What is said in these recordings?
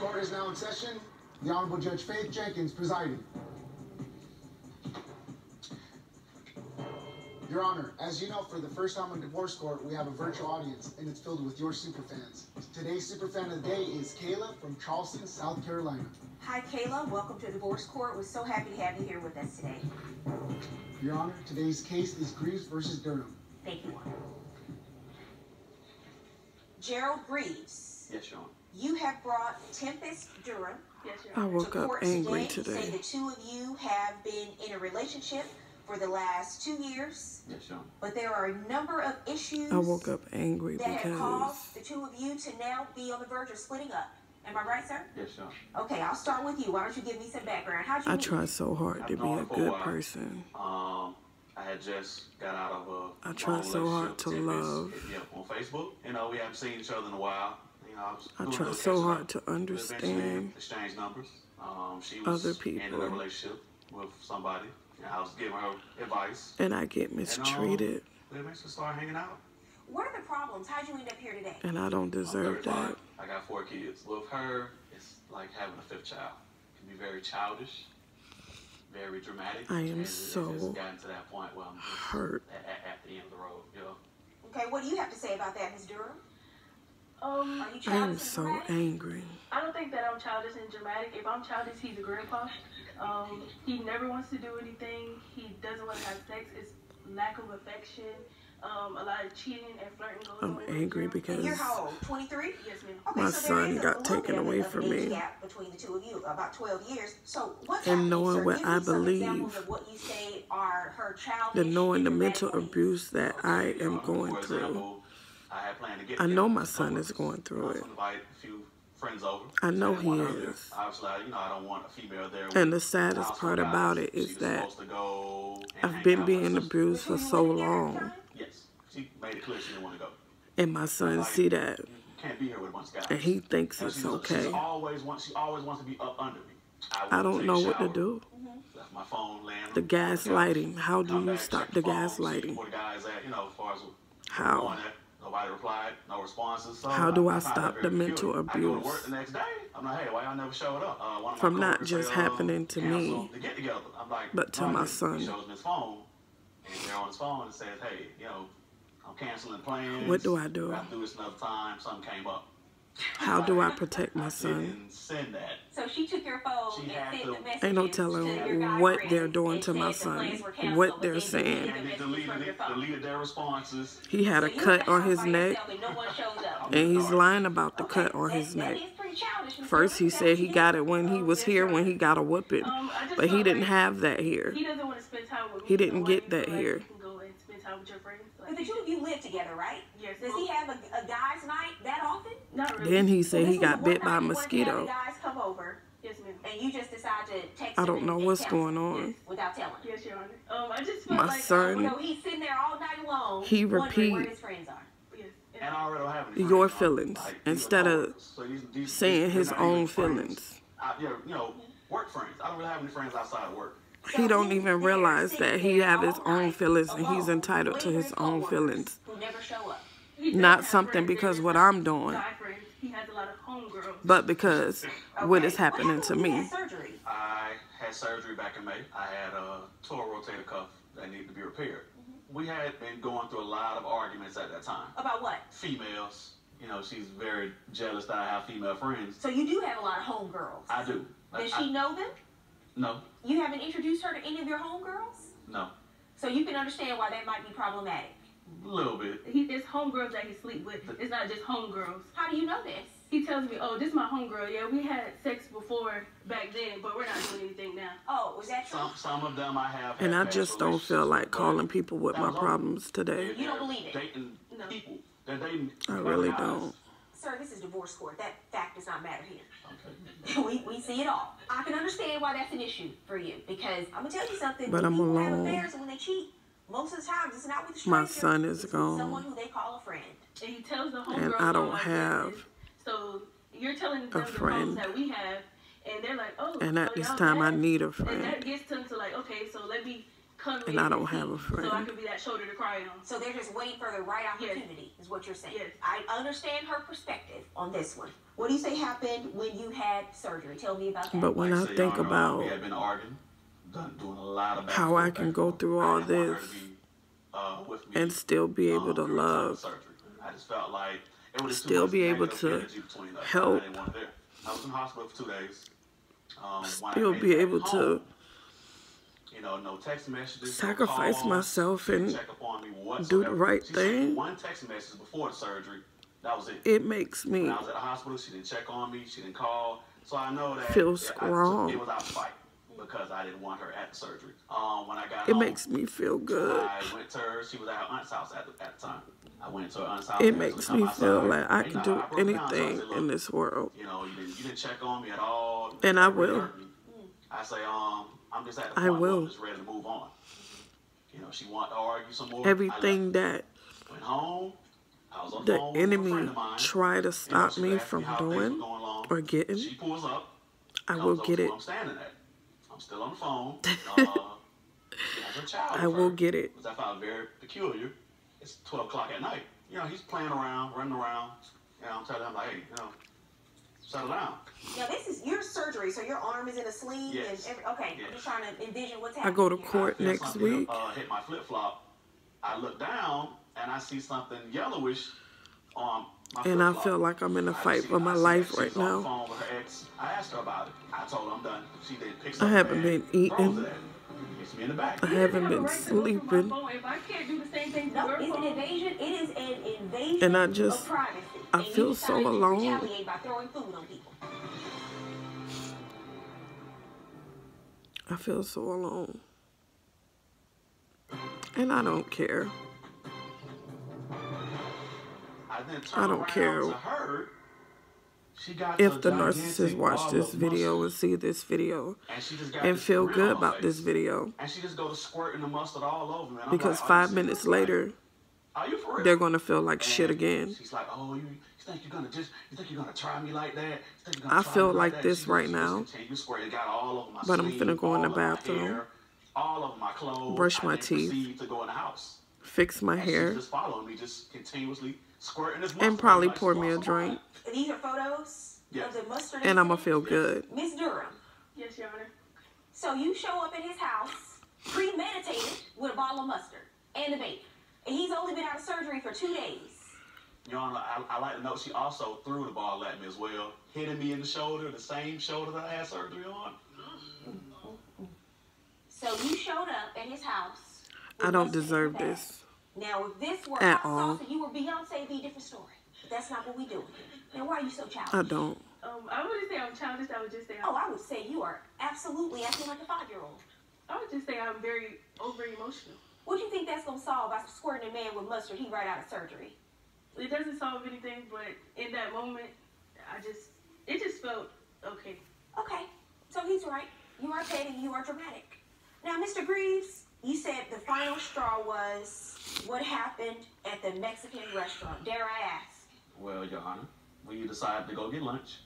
Court is now in session. The Honorable Judge Faith Jenkins presiding. Your Honor, as you know, for the first time in divorce court, we have a virtual audience, and it's filled with your superfans. Today's superfan of the day is Kayla from Charleston, South Carolina. Hi, Kayla. Welcome to divorce court. We're so happy to have you here with us today. Your Honor, today's case is Greaves versus Durham. Thank you. Gerald Greaves, Yes, Your Honor. You have brought Tempest Durham Yes, Your I to woke up court angry today. Say the two of you have been in a relationship for the last two years, Yes, Your but there are a number of issues I woke up angry that have caused the two of you to now be on the verge of splitting up. Am I right, sir? Yes, Your Honor. Okay, I'll start with you. Why don't you give me some background? How'd you I meet? try so hard to be a good person. Um, I had just got out of a. I try long so hard to with Tempest. love. Yeah, on Facebook. You know, we haven't seen each other in a while. You know, I, was I try so hard to understand Exchange numbers. Um, she was other in a people. relationship with somebody. And I was giving her advice. and I get And, um, mistreated we eventually started hanging out. What are the problems? How'd you end up here today? and I don't I'm deserve that. I got four kids. With her, it's like having a fifth child. It can be very childish, very dramatic. I am and it- so It's gotten to that point where I'm hurt. At, at, at the end of the road, you know. Okay, what do you have to say about that, Ms. Durham? Um, I am so dramatic? angry. I don't think that I'm childish and dramatic. If I'm childish, he's a grandpa. Um, he never wants to do anything. He doesn't want to have sex. It's lack of affection. Um, a lot of cheating and flirting goes I'm on. with angry because you're how old? 23? Yes, ma'am. Okay, My so there son a got little taken away from age me. Gap between the two of you, about 12 years. So what's And knowing what I believe, what you say are her childish the knowing the mental abuse that I am going through. I had planned to get I know my son is going through it. gonna Invite a few friends over. I know I didn't want he is. Obviously, I- you know, I don't want a female there. And the saddest part about it is that supposed to go and I've been being abused for so living together at the long. Yes, she made it clear she didn't want to go. and my son see that, can't be here with a bunch and he thinks And it's okay. Always wants. She always wants to be up under me. I don't know what to do. Mm-hmm. Left my phone laying The on the couch, gaslighting. How do you stop the gaslighting? Where the guys at? You know, as far as How? Nobody replied, no responses. So How do I that stop the mental. I to abuse? the day. Like, hey, why y'all never showed up? Uh, one of my From not just say, uh, happening to me, canceled the get. I'm like, but to my son. He shows me his phone, and there on his phone it says, hey, you know, I'm canceling plans. What do I do? I do this another time. Something came up. How do I protect my son? didn't send that. So she took your phone She and had sent to- the messages Ain't no telling what they're doing to my son, plans were canceled, what they're saying. deleted the And they messages deleted from your it, phone. deleted their responses. He had a cut on his neck, and no one shows up. and he's lying about the cut on his neck. is pretty childish, Ms. First, he Durham. Is that said he got it when he was here when he got a whooping, Um, but he didn't have that here. He doesn't want to spend time with. He didn't get that feel like here. You can go and spend time with your friends. Like, But the two of you live together, right? Yes. Does he have a, a guys' night that often? Not really. Then he said this he got bit by a night you wanted to have mosquito. Guys come over, Yes, and you just decide to text I don't know what's going on. without telling. Yes, Your Honor. Um, I just felt My like son- You know, he's sitting there all night long. He wondering where his friends are. And I already don't have Your feelings, like, these instead of. So these- these- saying these- his they're not even own feelings. I, you know, work friends. I don't really have any friends outside of work. He don't even realize that he have his own feelings and he's entitled to his own feelings. Who never show up. Not something because what I'm doing, Guy friends. He has a lot of homegirls. but because what is Okay. happening to happened when you me. surgery? I had surgery back in May. I had a torn rotator cuff that needed to be repaired. Mm-hmm. We had been going through a lot of arguments at that time. About what? Females, you know, she's very jealous that I have female friends. So you do have a lot of homegirls. I do. Does I- she know them? no, You haven't introduced her to any of your homegirls? no, So you can understand why that might be problematic. A little bit. He, it's homegirls that he sleep with. It's not just homegirls. How do you know this? He tells me, "Oh, this is my homegirl. Yeah, we had sex before back then, but we're not doing anything now." Oh, is that true? Some some of them I have. And I just don't feel like calling people with my problems today. You don't believe it? Dating No. people. They're. I really guys. don't. Sir, this is divorce court. That fact does not matter here. Okay. we, we see it all. I can understand why that's an issue for you because I'm gonna tell you something. But I'm people have alone. affairs when they cheat, most of the times it's not with a. My son is it's gone. Someone who they call a friend. And he tells the homegirls, And I don't "Oh, have business." So you're telling them the friend. problems that we have, and they're like, "Oh." And at so this y'all time, I need a And friend. that gets them to like, okay, so let me come And in I don't have a me, So I friend. could be that shoulder to cry on. So they're just waiting for the right Yes. opportunity, is what you're saying. Yes. I understand her perspective on this one. What do you say happened when you had surgery? Tell me about that. But when Like I say, think about we had been arguing, how I can go through all didn't want her this be, uh, with me, and still be able to during the time of love. I just felt like it was Still be able to energy between us. help. I didn't want it there. I was in the hospital for two days. Um, still be able to you know, no text messages, sacrifice calls, myself and check up on me do the right thing. One text message before the surgery. That was it. it makes me When I was at the hospital, she didn't check on me. She didn't call. So I know that Feel strong. it was of spite because I didn't want her at the surgery. Um, when I got it home, makes me feel good. I went to her. She was at her aunt's house at the, at the time. I went to her aunt's house. It asked her to makes me feel like I can do I broke down. So I anything said, in this world. You know, you didn't, you didn't check on me at all. And I will. I say, um, I'm just at the I point will. I'm just ready to move on. You know, she wanted to argue some more. Everything that went home. I was on the, the phone with a friend enemy try to stop me from how things were doing or getting, She pulls up. I will get it. Where I'm standing at. I'm still on the phone. Uh, she has her child. I will her, get it. Which I found very peculiar. It's 12 o'clock at night. You know, he's playing around, running around. You know, I'm telling him, like, hey, you know, settle down. Now this is your surgery, so your arm is in a sling Yes. and every, okay. Yes. I'm just trying to envision what's happening. I go to court I next something, week. Uh, hit my flip flop. I look down and I see something yellowish on my And I feel like I'm in a fight for my life right she's on the now. phone with her ex. I asked her about it. I told her I'm done. She did pick I something haven't been eating. it at me, hits me in the back. I haven't been right to go through my sleeping. phone. If I can't do the same thing to No, your it's an phone, invasion. It is an invasion And I just- I feel so alone. retaliate by throwing food on people. I feel so alone. And I don't care. I, then turn I don't care to her. She got If the narcissist watch this video and see this video and she just got and this feel good about this video, And she just go to squirting the mustard all over me. And I'm because like, "Are you five minutes later, Are you for real? they're gonna feel like shit again. She's like, oh, you, you think you're gonna just, you think you're gonna try me like that? You think you're gonna I feel like this right now. She just continue to squirt. It got all over my But I'm finna go in the all of my bathroom, hair, my clothes. brush my teeth, to go in the house. Fix my And hair, just following me, just continuously and probably pour me a wants some more. drink. These are photos Yes. of the mustard. And I'ma feel good. Miss Durham. yes, Your Honor. So you show up at his house, premeditated, with a bottle of mustard and the baby, and he's only been out of surgery for two days. Your Honor, I, I like to note she also threw the ball at me as well, hitting me in the shoulder, the same shoulder that I had surgery on. So you showed up at his house. I don't deserve the bag. this. Now, if this were At hot all. sauce and you were Beyonce, it'd be a different story. But that's not what we do. Now, why are you so childish? I don't. Um, I wouldn't say I'm childish. I would just say Oh, I'm, I would say you are absolutely acting like a five-year-old. I would just say I'm very over emotional. What do you think that's gonna solve by squirting a man with mustard? He right out of surgery. It doesn't solve anything, but in that moment, I just it just felt okay. Okay, so he's right. You are petty. You are dramatic. Now, Mr. Greaves, you said the final straw was what happened at the Mexican restaurant. Dare I ask? Well, Your Honor, we decided to go get lunch.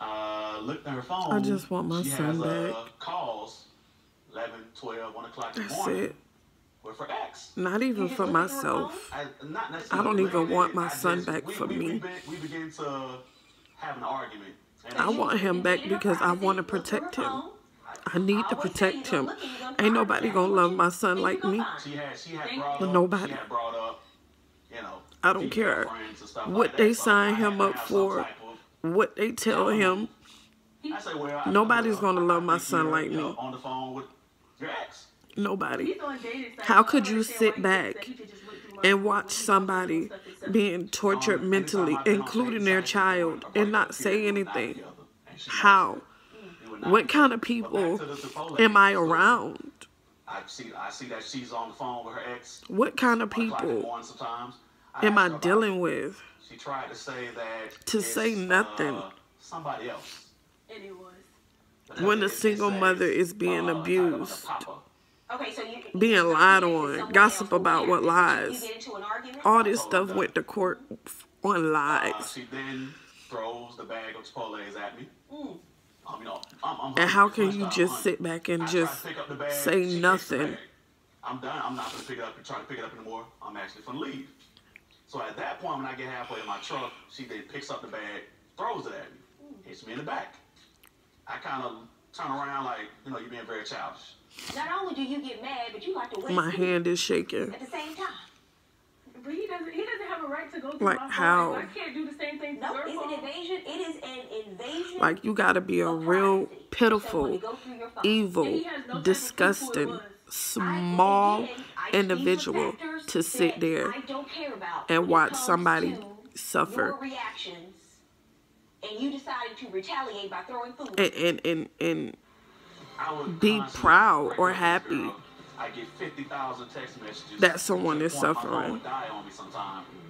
Uh, looked at her phone. I just want my she son has, uh, back. calls 11, 12, 1 o'clock in the That's morning it. with her ex. Not even for look at her myself. I, not I don't even looking want my I son just- back we, for we, me. We, be- we begin to have an argument. And I want him back because I want to looked through her protect him. Phone. I need to always tell you, protect don't him. look and you're gonna Ain't nobody gonna love my son like me. She had she had Thank up Nobody. she had up, you know, I don't care friends and stuff what like that, they sign him up for. of- What they tell him, I say, well, I- Nobody's gonna love my son you're, like you know, me. On the phone with your ex. nobody. He's on dating sites. How could you sit back thinks that he could just look through my and watch when he wants somebody to do stuff himself. being tortured mentally, anytime I've been on including their child, and not say period, we were not anything? together, and she knows How? it. We were not What kind of people back to the Chipotle am I around? I see, I see that she's on the phone with her ex. What kind of one o'clock in the people am I her about it. dealing with? She tried to say that To say nothing. Uh, somebody else. And it was. Because When a it- it single mother is being uh, abused. Okay, so you Being lied on, gossip about what lies. You get into an argument? All this told stuff her went to court on Uh, lies. she then throws the bag of Chipotle's at me. Mm. Um, you know, I'm, I'm And how can you just sit back and hungry. I tried just to pick up the bag, say she kicks the nothing? I'm done. I'm not gonna pick it up and try to pick it up anymore. I'm actually gonna leave. So at that point, when I get halfway in my truck, she then picks up the bag, throws it at me, hits me in the back. I kind of turn around like, you know, you're being very childish. Not only do you get mad, but you like to wait My hand is shaking. at the same time. But he doesn't. He doesn't have a right to go through Like my phone. how? I can't do the same thing to No, your it's phone. an invasion. It is an invasion. Like you gotta be a real privacy. Pitiful, to go through your phone. And evil, no disgusting, clue who it was. small I- again, I- individual to sit there I don't care about and watch somebody suffer. Reactions, and you decided to retaliate by throwing food. and and and, and I would Be proud or up with this happy girl. I get 50,000 text messages. that someone to is point my phone suffering. die on me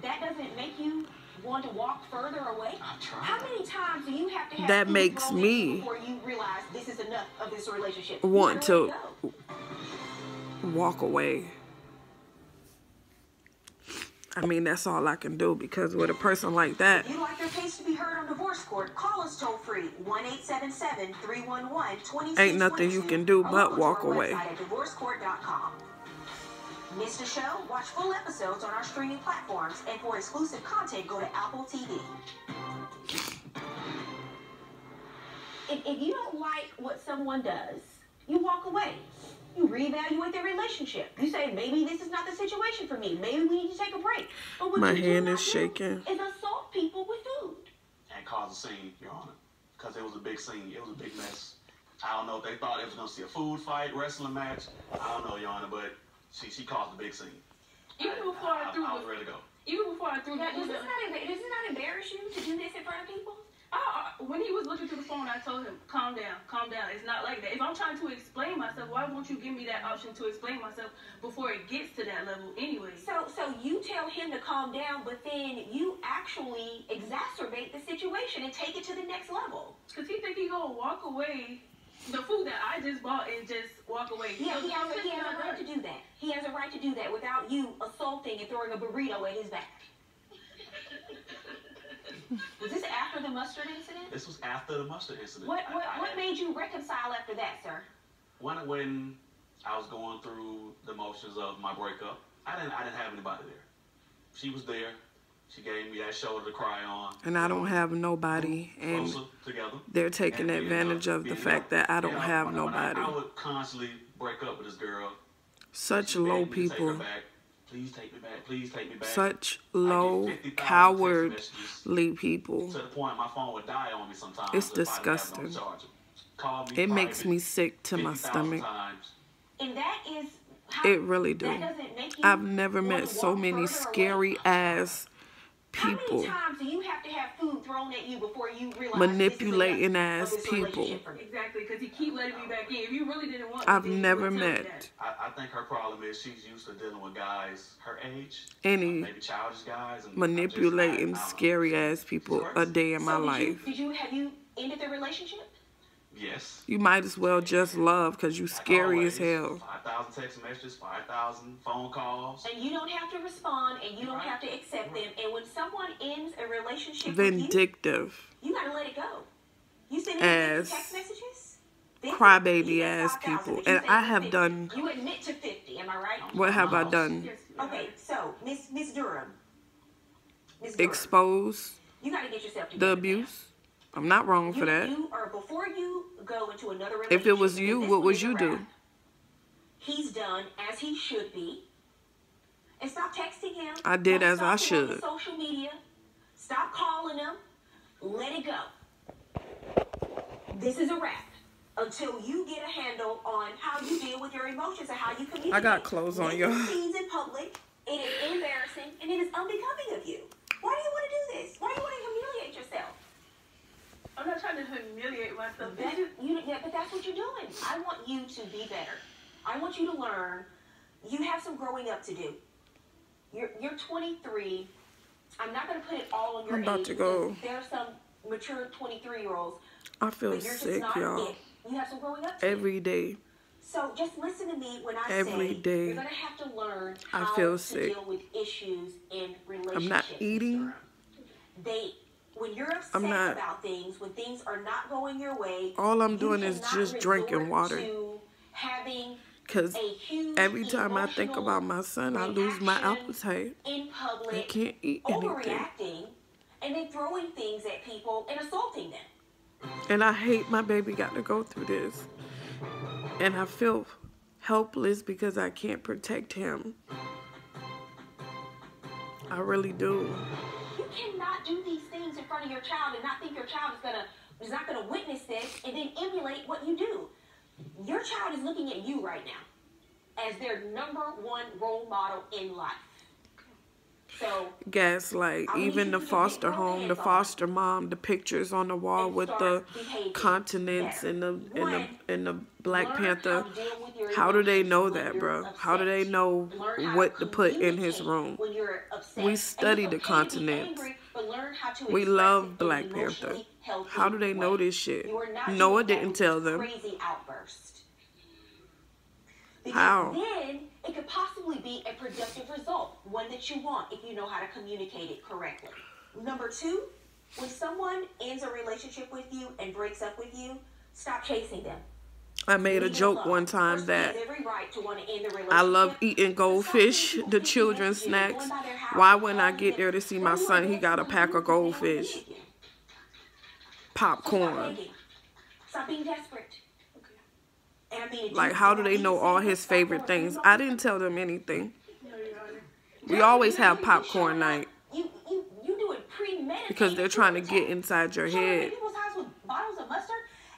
that doesn't make you want to walk further away. How many times do you have to have That makes me before you realize this is enough of this relationship? Want gotta let to it go. walk away. I mean, that's all I can do because with a person like that, If you'd like your case to be heard on divorce court, call us toll free 1 877 311 Ain't nothing you can do but walk away. Missed a show? Watch full episodes on our streaming platforms, and for exclusive content, go to Apple TV. If, if you don't like what someone does, you walk away. You reevaluate their relationship. You say, maybe this is not the situation for me. Maybe we need to take a break. But what My you hand is do shaking. Is assault people with food. and cause a scene, Your Honor, because it was a big scene. It was a big mess. I don't know if they thought they was gonna see a food fight, wrestling match. I don't know, Your Honor, but she she caused a big scene. Even before I, threw I, was ready to go. even before I threw Now, the, does this not emba- does it not embarrass you to do this in front of people? I, when he was looking through the phone, I told him, "Calm down, calm down. It's not like that. If I'm trying to explain myself, why won't you give me that option to explain myself before it gets to that level, anyway?" So so you tell him to calm down, but then you actually exacerbate the situation and take it to the next level. Cause he think he gonna walk away, the food that I just bought and just walk away. Yeah, he has, a, he has a right to do that. He has a right to do that without you assaulting and throwing a burrito at his back. Was this after the mustard incident? This was after the mustard incident. What what, I what made you reconcile after that, sir? when when I was going through the motions of my breakup, I didn't I didn't have anybody there. She was there. She gave me that shoulder to cry on. and I don't have nobody, and together. they're taking And, you know, advantage of the fact up- that I don't you know, have when- when I- nobody. I would constantly break up with this girl. Such She low begged me to take her people, back. Please take me back. Please take me back. such low, cowardly people. To the point my phone would die on me sometimes. It's if I didn't have it on disgusting. charger. Call me It makes me sick to my stomach. And that is how It really do. doesn't make you I've never met so many scary ass How people, many times do you have to have food thrown at you before you realize manipulating this ass people. relationship for me? Exactly, cause he keep letting me back in. If you really didn't want I've then never would met. I, I think her problem is she's used to dealing with guys her age, any uh, maybe childish guys, and manipulating, I just, I, I scary ass people a day in my So did life. You, did you have you ended the relationship? Yes. You might as well just love because you like scary always, as hell. Five thousand text messages, five thousand phone calls. And you don't have to respond and you don't Right. have to accept them. And when someone ends a relationship with you, Vindictive. you gotta let it go. You send As text messages? 50? crybaby You ass people. And I have 50. done- You admit to 50, am I right? What have I done? Okay, so Miss Miss Durham. Miss Durham, Expose you gotta get yourself together. the now. abuse. I'm not wrong You, for that. you or before you go into another relationship. If it was you, what would you do? He's done as he should be. And stop texting him. I did as I should. Social media. Stop calling him. Let it go. This is a wrap. Until you get a handle on how you deal with your emotions and how you communicate. I got clothes on, y'all. Scenes in public. It is embarrassing and it is unbecoming of you. Why do you want to do this? Why do you want to humiliate yourself? I'm not trying to humiliate myself. That, you, yeah, but that's what you're doing. I want you to be better. I want you to learn. You have some growing up to do. You're you're 23. I'm not going to put it all on your I'm about age to go. because There are some mature 23 year olds, I feel but you're just sick, not y'all. it. You have some growing up to do. Every day. So just listen to me when I Every say day. you're going to have to learn I how feel to sick. deal with issues in relationships. I'm not eating. They, when you're upset I'm not- about things, when things are not going your way, All I'm doing is just drinking water. Having Cause a huge every time I think about my son, I lose my appetite. in I can't eat anything. overreacting, and then throwing things at people and assaulting them. And I hate my baby got to go through this. And I feel helpless because I can't protect him. I really do. You cannot do these things in front of your child and not think your child is gonna is not gonna witness this and then emulate what you do. Your child is looking at you right now as their number one role model in life. So I mean, even the foster home, the foster mom, the pictures on the wall with the continents better. and the and the and the Black Panther. how to deal with your How do they know that, bro? How do they know what to put in his room? We study the continents. angry, learn how to We love Black Panther. How do they know this shit? You are not Noah didn't tell them. Crazy outburst. How? then it could possibly be a productive result, one that you want if you know how to communicate it correctly. Number two, when someone ends a relationship with you and breaks up with you, stop chasing them. I made a Leave it joke one time that every right to want to end the I love eating goldfish, the people children's get mad at you, snacks. going by their house, Why wouldn't I get there to see my son? He got a pack of this, you want goldfish, this." So stop popcorn. Stop being desperate. And I mean, it Like, how do they know all his favorite things? I didn't tell them anything. No, Your Honor. We always have popcorn night You you you do it premeditated. because they're trying to get inside your Showing up at head. people's house with bottles of mustard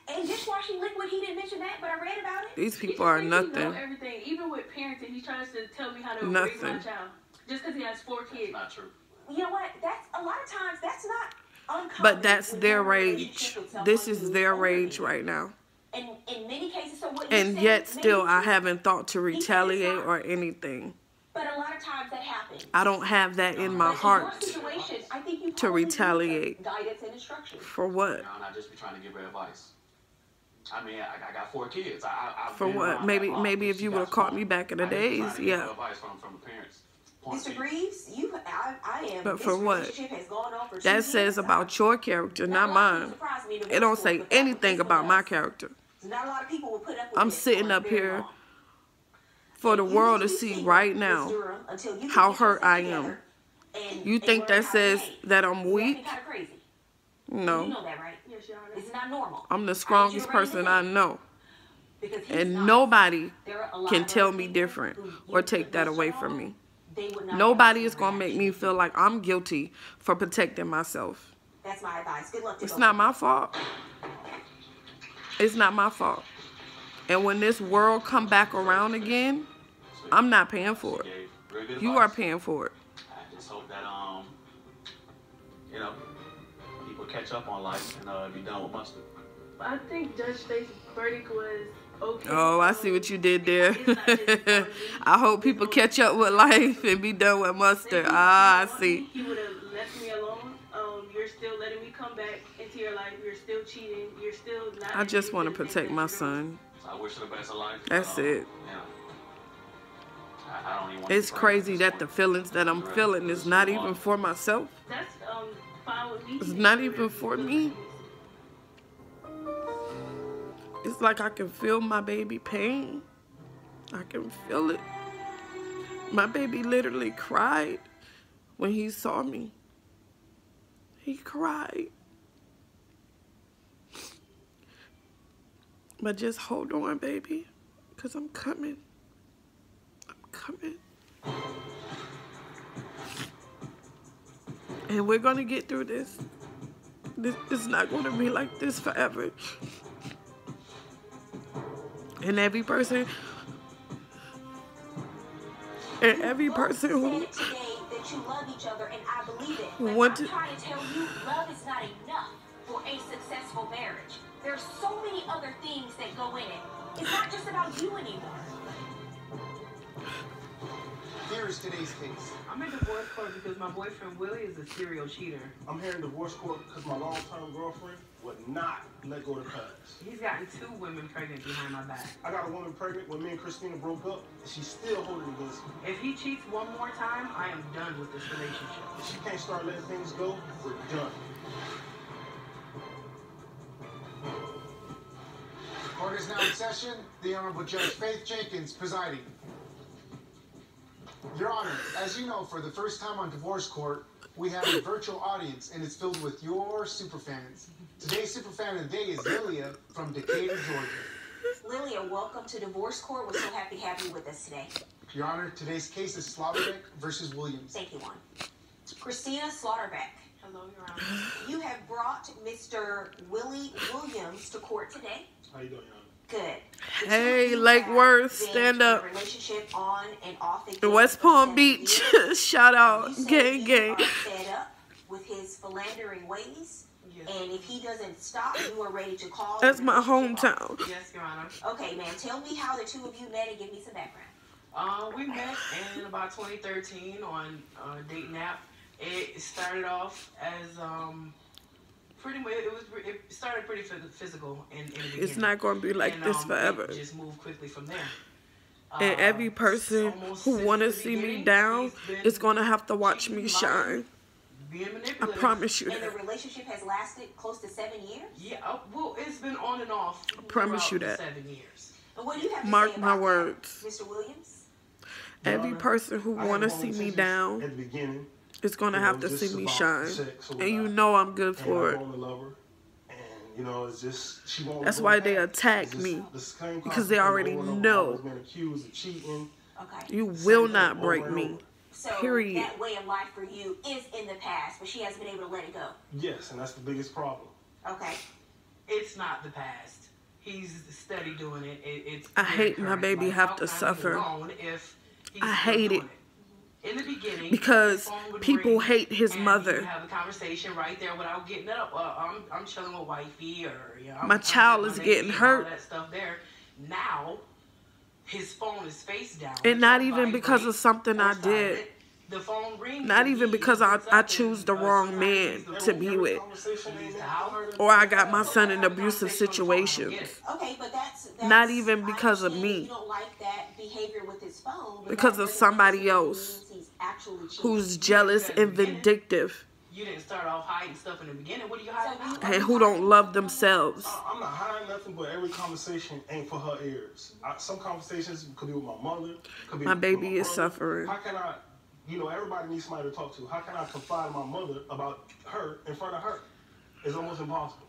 and dishwashing liquid. He didn't mention that, but I read about it. These people are thinks he know nothing. everything. Even with parenting, he tries to tell me how to raise my Nothing. child. Just because he has four kids. Not true. You know what? That's a lot of times that's not uncommon. But that's their you're in a rage. This is their rage right now. And in many cases, so what you're And yet, still, be I haven't thought to He said it's retaliate not. or anything. But a lot of times that happens. I don't have that in my But heart. your I think to probably need some retaliate. Guidance and instruction. For what? You know, I just be trying to give her advice. I mean, I, I got four kids. I, I, For what? Maybe- maybe if you would've caught me back in the I days, yeah. Advice from, from parents. Mr. view. Greaves, you, I, I am. But for what? has gone on for That says years. about your character, Not not a lot of mine. people surprise me in the It don't say but that's what anything about my character. Not a lot of people will put up with I'm sitting up here long. For the world to see right now how hurt I am. You think that says that I'm weak? No. I'm the strongest person I know. And nobody can tell me different or take that away from me. Nobody is going to make me feel like I'm guilty for protecting myself. That's my advice. Good luck It's not my fault. It's not my fault. And when this world come back around again, I'm not paying for it. She gave real good You are paying for it. I just hope that um, you know, people catch up on life and uh, be done with mustard. I think Judge State's verdict was okay. Oh, I see what you did there. It's not his fault. I hope people catch up with life and be done with If mustard. Ah, I see. me, He would have left me alone. Um, you're still letting me come back into your life. You're still cheating. You're still not. I just want to protect my that you're son. So I wish her the best of life. That's um, it. You know, I, I don't even It's crazy that the feelings that I'm feeling is not even for myself. That's um fine with me. It's not even for me. It's like I can feel my baby pain. I can feel it. My baby literally cried when he saw me. He cried. But just hold on, baby, because I'm coming. I'm coming. And we're going to get through this. This it's not going to be like this forever. And every person and every person who said today that you love each other, and I believe it. But want I'm to- trying to tell you, love is not enough for a successful marriage. There's so many other things that go in it. It's not just about you anymore. Here is today's case. I'm in divorce court because my boyfriend Willie is a serial cheater. I'm here in divorce court because my long-term girlfriend would not let go of the past. He's gotten two women pregnant behind my back. I got a woman pregnant when me and Christina broke up, and she's still holding it against me. If he cheats one more time, I am done with this relationship. If she can't start letting things go, we're done. Court is now in session. The Honorable Judge Faith Jenkins presiding. Your Honor, as you know, for the first time on divorce court, we have a virtual audience and it's filled with your superfans. Today's superfan of the day is Lilia from Decatur, Georgia. Lilia, welcome to divorce court. We're so happy to have you with us today. Your Honor, today's case is Slaughterbeck versus Williams. Thank you, Juan. Christina Slaughterbeck, Hello, Your Honor. you have brought Mr. Willie Williams to court today. How you doing, Your Honor? Good. The Hey, Lake Worth, stand up. Relationship on and off again West Palm Beach. Shout out. You said Gang, gang. fed up with his philandering ways, Yes. and if he doesn't stop, you are ready to call. That's my relationship off. hometown. Yes, Your Honor. Okay, man, tell me how the two of you met and give me some background. Uh, we met in about 2013 on uh, dating app. It started off as um, pretty much. It was. It started pretty physical in, in the beginning. It's not going to be like And, this um, forever. It just moved quickly from there. And Uh, every person who since want to see me down he's is going to have to watch me shine. I promise you And the relationship has lasted close to seven years. Yeah, uh, well, it's been on and off. I promise you that. Seven years. And what do you have to Mark say my about that, words. Mr. Williams? Every Honor, person who I want to see me down At the beginning, is going to have know, to see me shine. And you know I'm good and for it. go on to love her, and you know, it's just she won't. That's why back. they attack just me, the because they already over and over. know. I was been accused of cheating. Okay. You will thing not break me. over. So Period. that way of life for you is in the past, but she hasn't been able to let it go. Yes, and that's the biggest problem. Okay. It's not the past. He's steady doing it. it it's I hate my baby Like, have to can I be suffer. If he's I hate doing it. In the beginning, Because the phone would people ring, hate his and mother. You have a conversation right there without getting up. Uh, I'm I'm chilling with wifey or you know. I'm, My I'm child is getting hurt. All that stuff there. Now, his phone is face down. And not even because of something I did. The phone rings. Not even because I- I choose the wrong man to be with. conversation He's ain't out. heard of- Or I got my son in have abusive conversation on the phone, I situations. Okay, but that's, that's Not even because of me. You don't like that behavior with his phone. Because of somebody necessarily else mean he's actually cheating. Who's jealous and vindictive You didn't start off hiding stuff in the beginning. What are you hiding So now? and who don't love themselves. I- I'm not hiding nothing, but every conversation ain't for her ears. I, some conversations could be with my mother. Could be My with baby my is brother. suffering. How can I, you know, everybody needs somebody to talk to. How can I confide in my mother about her in front of her? It's almost impossible.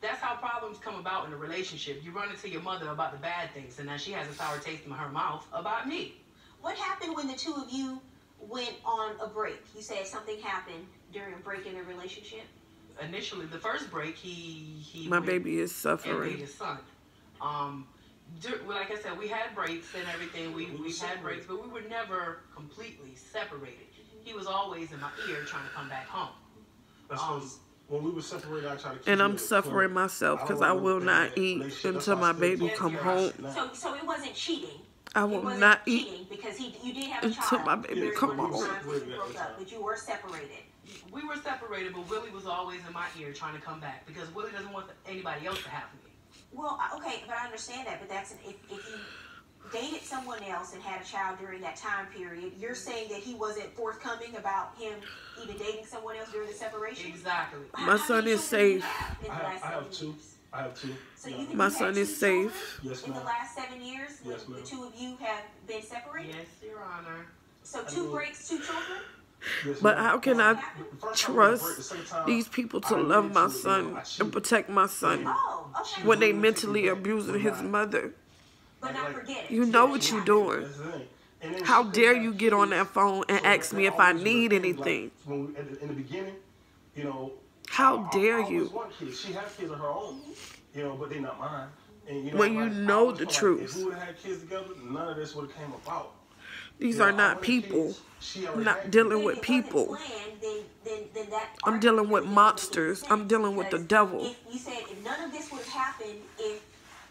That's how problems come about in a relationship. You run into your mother about the bad things, and now she has a sour taste in her mouth about me. What happened when the two of you went on a break? You said something happened during a break in the relationship. Initially, the first break, he he My baby is suffering. and made suffering. his son. Um, like I said, we had breaks and everything. We We we had separated. breaks, but we were never completely separated. He was always in my ear trying to come back home. That's Um, when we were separated, I tried to keep And I'm suffering myself because don't I will not eat until my baby come home. So, so it wasn't cheating. I will wasn't eat because he, you did have a until child. my baby during come one of the home. times that you broke up, but you were separated. We were separated, but Willie was always in my ear trying to come back because Willie doesn't want anybody else to have me. Well, okay, but I understand that. But that's an, if if you dated someone else and had a child during that time period, you're saying that he wasn't forthcoming about him even dating someone else during the separation. Exactly. My how son is children do you safe. have in the I have, I have two. years? I have two. So Yeah. you think My you son is safe. children Yes, in the ma'am. last seven years when Yes, the ma'am. two of you have been separated? Yes, Your Honor. So I two do. breaks, two children. Yes, But how can I happened? The first time we were trust the time, these people to I love my to it, you know, son and protect my son Oh, okay. when they Really mentally taking abusing his I- mother? but like- forget. You know what you're doing. That's the thing. And How dare you get on that phone and So ask me if I need was like, anything? when we, at the, in the beginning, you know. How I- I- dare I you? want. She has kids of her own, you know, but they're not mine. And, you know, When you like, I know the feel like truth. If we would have had kids together, none of this would have came about. These You are I not people. kids. She already not dealing with people. then, then, then I'm dealing with doesn't make any monsters. I'm dealing with the devil. If you said if none of this would have happened if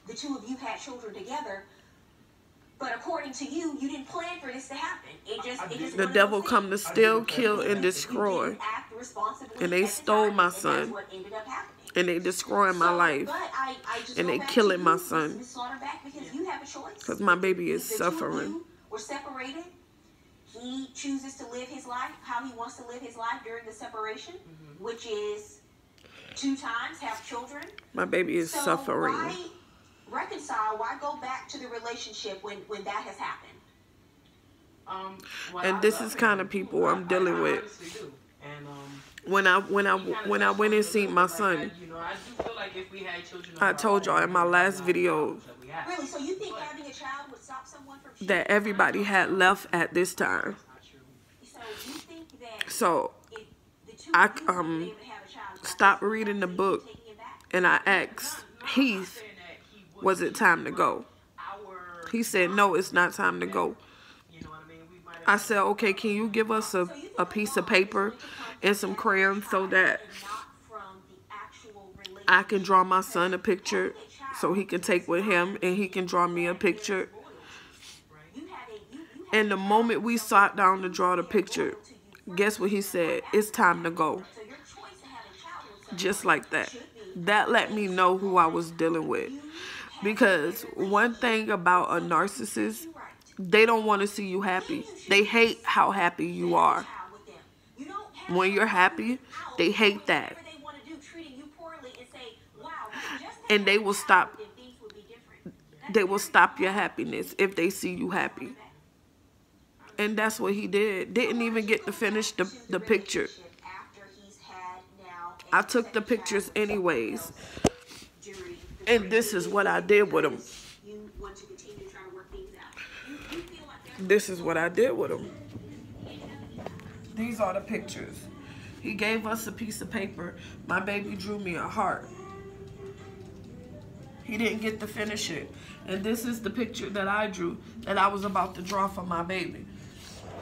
the two of you had children together, but according to you, you didn't plan for this to happen. It just, it just The devil come to steal, kill, and destroy. didn't act responsibly And they stole time, my and that's son. what ended up happening. And they destroying my So, life But I, I just And they back killing my son. Because you have a choice. because my baby is the suffering. We're separated. He chooses to live his life how he wants to live his life during the separation, Mm-hmm. which is two times have children. My baby is so suffering. Why, reconcile? Why go back to the relationship when when that has happened? Um, And I this is kinda people I'm dealing I with. And um, When I when I when I went and seen my son, I, you know, I do feel like if we had children of I our told y'all in my last video not have the problems that. Really? So you think having a child would stop someone from that everybody had left at this time. That's not true. So you think that So if the two I, of you were um, able to have a child, stopped reading the book taking it back? and I asked no, Heath, saying that he would was it time to go? He said, no, it's not time to go. I said, okay, can you give us a, a piece of paper and some crayons so that I can draw my son a picture so he can take with him and he can draw me a picture. And the moment we sat down to draw the picture, guess what he said? It's time to go. Just like that. That let me know who I was dealing with. Because one thing about a narcissist, they don't want to see you happy. They hate how happy you are. When you're happy, they hate that. And they will stop they will stop your happiness if they see you happy. And that's what he did. Didn't even get to finish the, the picture. I took the pictures anyways. And this is what I did with them. This is what I did with them. These are the pictures. He gave us a piece of paper. My baby drew me a heart. He didn't get to finish it. And this is the picture that I drew that I was about to draw for my baby.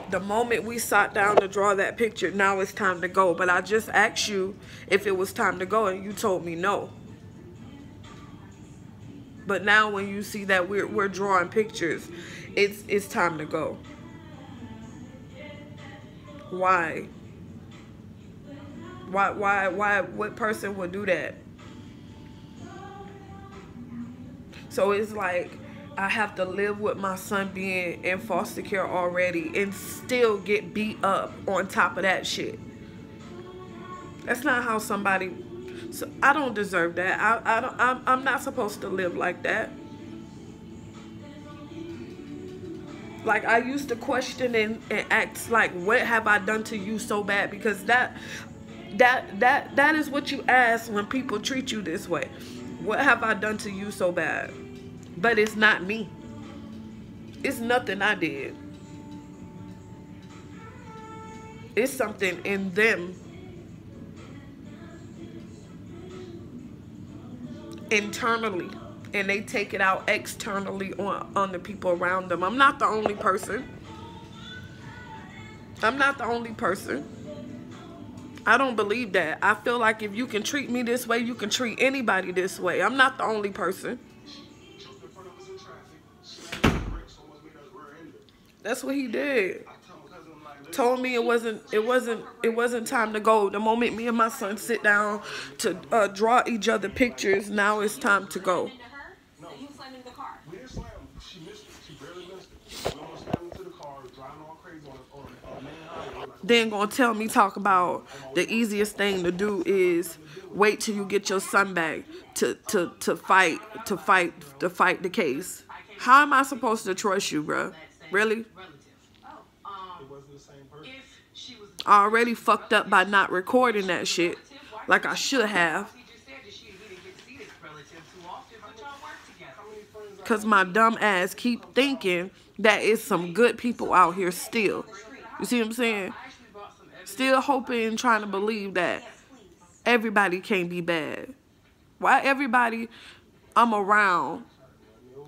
The moment we sat down to draw that picture, now it's time to go. But I just asked you if it was time to go and you told me no. But now when you see that we're we're drawing pictures, it's it's time to go. Why? Why why why what person would do that? So it's like I have to live with my son being in foster care already and still get beat up on top of that shit. That's not how somebody. So I don't deserve that. I I don't. I'm I'm not supposed to live like that. Like I used to question and, and ask like, what have I done to you so bad? Because that that that that is what you ask when people treat you this way. What have I done to you so bad? But it's not me. It's nothing I did. It's something in them internally and they take it out externally on on the people around them. I'm not the only person. I'm not the only person. I don't believe that. I feel like if you can treat me this way, you can treat anybody this way. I'm not the only person. Jumped in front of us in traffic, slammed the brakes on us because we're in there. That's what he did. I tell my cousin, I'm like, listen, Told me it wasn't it wasn't it wasn't time to go. The moment me and my son sit down to uh, draw each other pictures, now it's time to go. Into her, so you slammed the car. we didn't slam. She missed it. She barely missed it. We almost got into the car, driving all crazy on, on, on main highway. Like, Then gonna tell me talk about the easiest thing to do is wait till you get your son back to to to fight to fight to fight the case. How am I supposed to trust you, bro? that Really? Relative. Oh. Um, it wasn't the same person. if she was I already fucked up by not recording that shit like I should have. He just said that she he didn't get to see this relative too often, but y'all work together. How many friends I Cause my dumb ass keep thinking that it's some good people out here still. You see what I'm saying? Still hoping and trying to believe that everybody can't be bad. Why everybody I'm around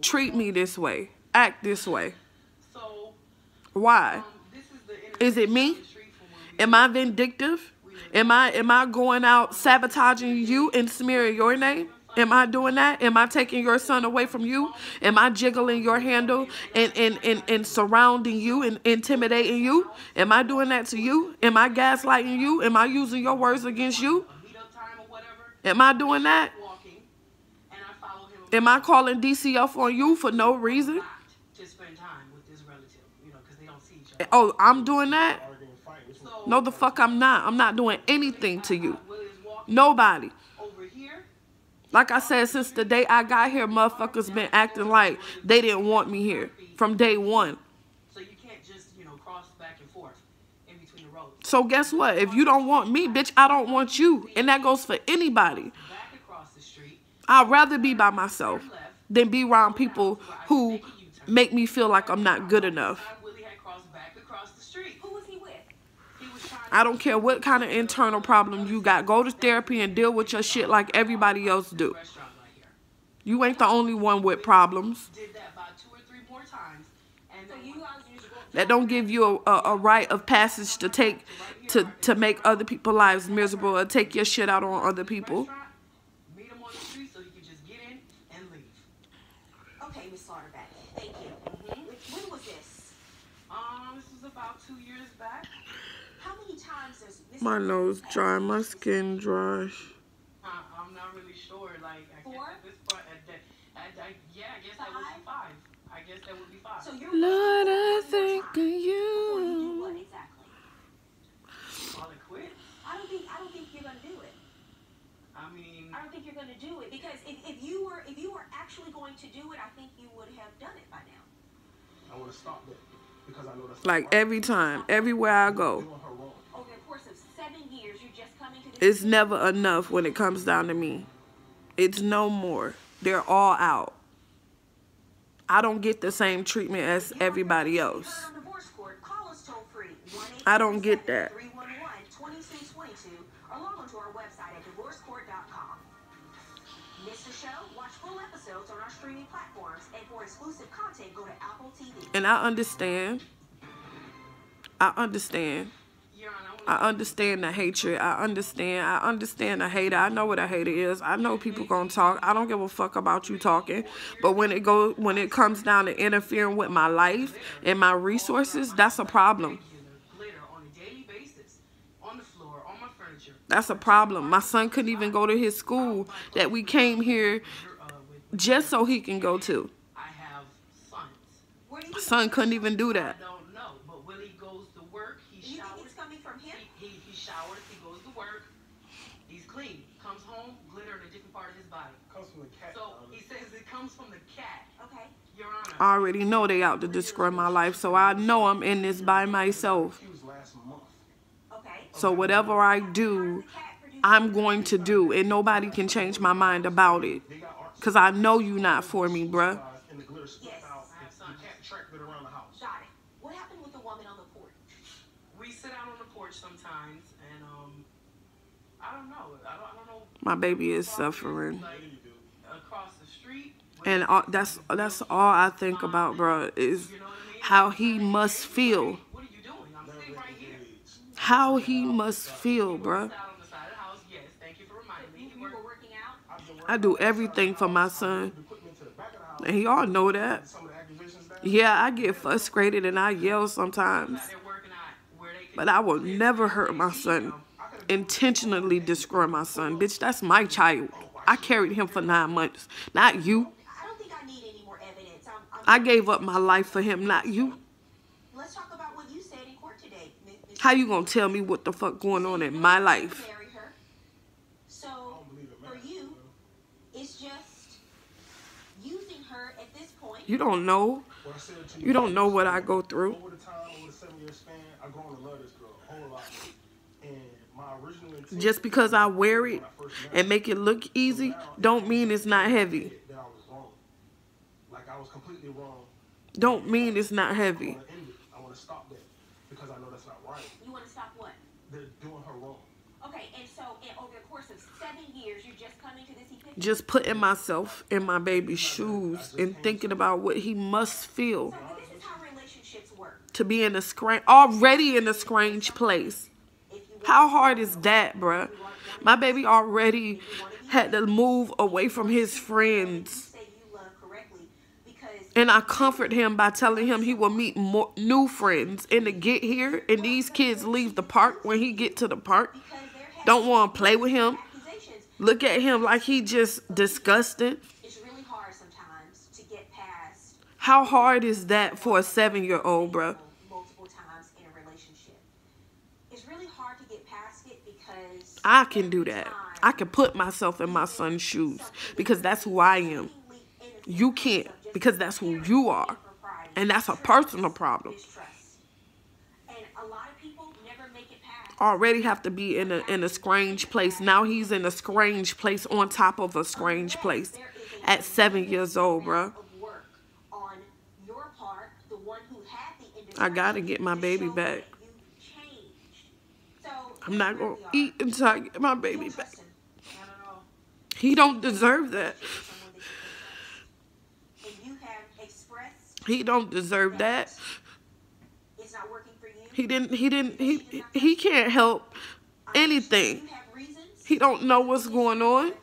treat me this way, act this way? Why? Is it me? Am I vindictive? Am I am I going out sabotaging you and smearing your name? Am I doing that? Am I taking your son away from you? Am I jiggling your handle and, and, and, and surrounding you and intimidating you? Am I doing that to you? Am I gaslighting you? Am I using your words against you? a meetup time or whatever, Am I doing that? walking, and I follow him Am I calling DCF on you for no reason? lot to spend time with this relative, you know, because they don't see each other. Oh, I'm doing that? arguing, fighting? Which one? So, No, the fuck I'm not. I'm not doing anything to you. Nobody. Like I said, since the day I got here, motherfuckers been acting like they didn't want me here from day one. So you can't just, you know, cross back and forth in between the roads. So guess what? If you don't want me, bitch, I don't want you. And that goes for anybody. I'd rather be by myself than be around people who make me feel like I'm not good enough. I Willie had crossed back across the street. Who was he with? He was trying I don't care what kind of internal problem you got. Go to therapy and deal with your shit like everybody else do. You ain't the only one with problems. That don't give you a, a, a right of passage to take to to make other people's lives miserable or take your shit out on other people. restaurant, meet him on the street so he could just get in and leave. Okay, Miss Slaughterback. Thank you. When when was this? Um, this was about two years back. How many times does Miss My nose dry, my skin dry. Uh, I'm not really sure. Like, I Four? guess at this point, at that, at, I, yeah, I guess that would be five. I guess that would be five. So you're Lord, I think of you do you. what exactly? Call it quit. I don't think I don't think you're gonna do it. I mean, I don't think you're gonna do it because if, if you were if you were actually going to do it, I think you would have done it by now. I want to stop that because I know that's Like every time, everywhere I go. doing her wrong. Over the course of seven years, you're just coming to this. It's never enough when it comes down to me. It's no more. They're all out. I don't get the same treatment as everybody else. Heard on divorce court, call us toll free. I don't get that. 311-2222 or log on to our website at divorcecourt.com. Miss the show? Watch full episodes on our streaming platforms and for exclusive content, go to Apple TV. And I understand. I understand. I understand the hatred. I understand. I understand the hater. I know what a hater is. I know people mm-hmm. gonna talk. I don't give a fuck about you talking. But when it goes, when it comes down to interfering with my life and my resources, that's a problem. regular glitter on a daily basis, on the floor, on my furniture. That's a problem. My son couldn't even go to his school that we came here just so he can go to. I have sons. Where do you think Son couldn't even do that. don't know, but Willie goes to work. He from? You think showers. it's coming from him? He, he, he showers. He goes to work. He's clean. Comes home, glitter in a different part of his body. Comes from the cat. So Honor. he says it comes from the cat. Okay. Your Honor. I already know they out to destroy my life, so I know I'm in this by myself. He was last month. Okay. So whatever I do, I'm going to do, and nobody can change my mind about it. They got art Cause I know you not for me, bruh. supplies and the glitter spilled Yes. out. I have The sons. cat tracked it around the house. Got it. What happened with the woman on the porch? We sit out on the porch sometimes, and um, I don't know. I don't, I don't know. My baby is suffering, Like What do you do? across the street. And all, that's that's all I think about, bruh, is how he must feel. How he must feel, been I do everything for my son, and he all know that. Yeah, I get frustrated and I yell sometimes, but I will never hurt my son. Intentionally destroy my son, bitch. That's my child. I carried him for nine months, not you. I don't think I need any more evidence. I'm, I'm, I gave up my life for him, not you. Let's talk about what you said in court today. Ms. Ms. How you gonna tell me what the fuck going on in my life? Marry her. So don't believe it, for you, it's just using her at this point. You don't know. What I You don't know what I go through. Over the time, over the seven year span, I've grown to love this girl a whole lot. And my original intent Just because I wear it when I first met her, and make it look easy, don't mean it's not heavy. that I was wrong. Like I was completely wrong. Don't mean it's not I heavy. want to end it. I want to stop that because I know that's not right. You want to stop what? They're doing her wrong. Okay, and so in, over the course of seven years, you're just coming to this epiphany. Just putting myself in my baby's shoes and thinking about what he must feel So this is how relationships work. to be in a strange, already in a strange place. If you want How hard is that, bruh? My baby already had to move away from his friends. say you love correctly, because And I comfort him by telling him he will meet more new friends. And to get here, and these kids leave the park when he get to the park, don't want to play with him. Look at him like he just disgusted. It's really hard sometimes to get past How hard is that for a seven year old, bro? really hard to get past it because I can do that. I can put myself in my son's shoes because that's who I am. You can't because that's who you are. And that's a personal problem. Already have to be in a in a strange place. Now he's in a strange place on top of a strange place at seven years old, bro. I gotta get my baby back. I'm not gonna eat until I get my baby back. He don't deserve that. He don't deserve that. He didn't he didn't he he can't help anything. He don't know what's going on.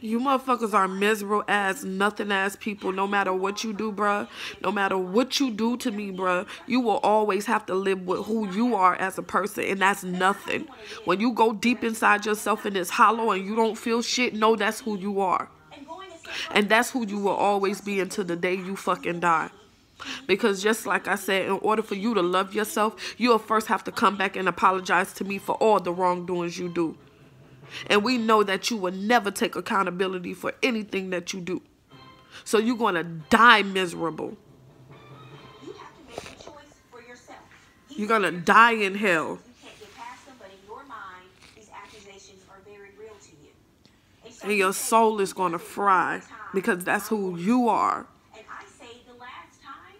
You motherfuckers are miserable ass, nothing ass people. No matter what you do, bruh. No matter what you do to me, bruh. You will always have to live with who you are as a person. And that's nothing. When you go deep inside yourself and it's hollow and you don't feel shit, know that's who you are. And that's who you will always be until the day you fucking die. Because just like I said, in order for you to love yourself, you'll first have to come back and apologize to me for all the wrongdoings you do. And we know that you will never take accountability for anything that you do. So you're going to die miserable. You're going to die in hell. And your soul is going to fry because that's who you are. And I say the last time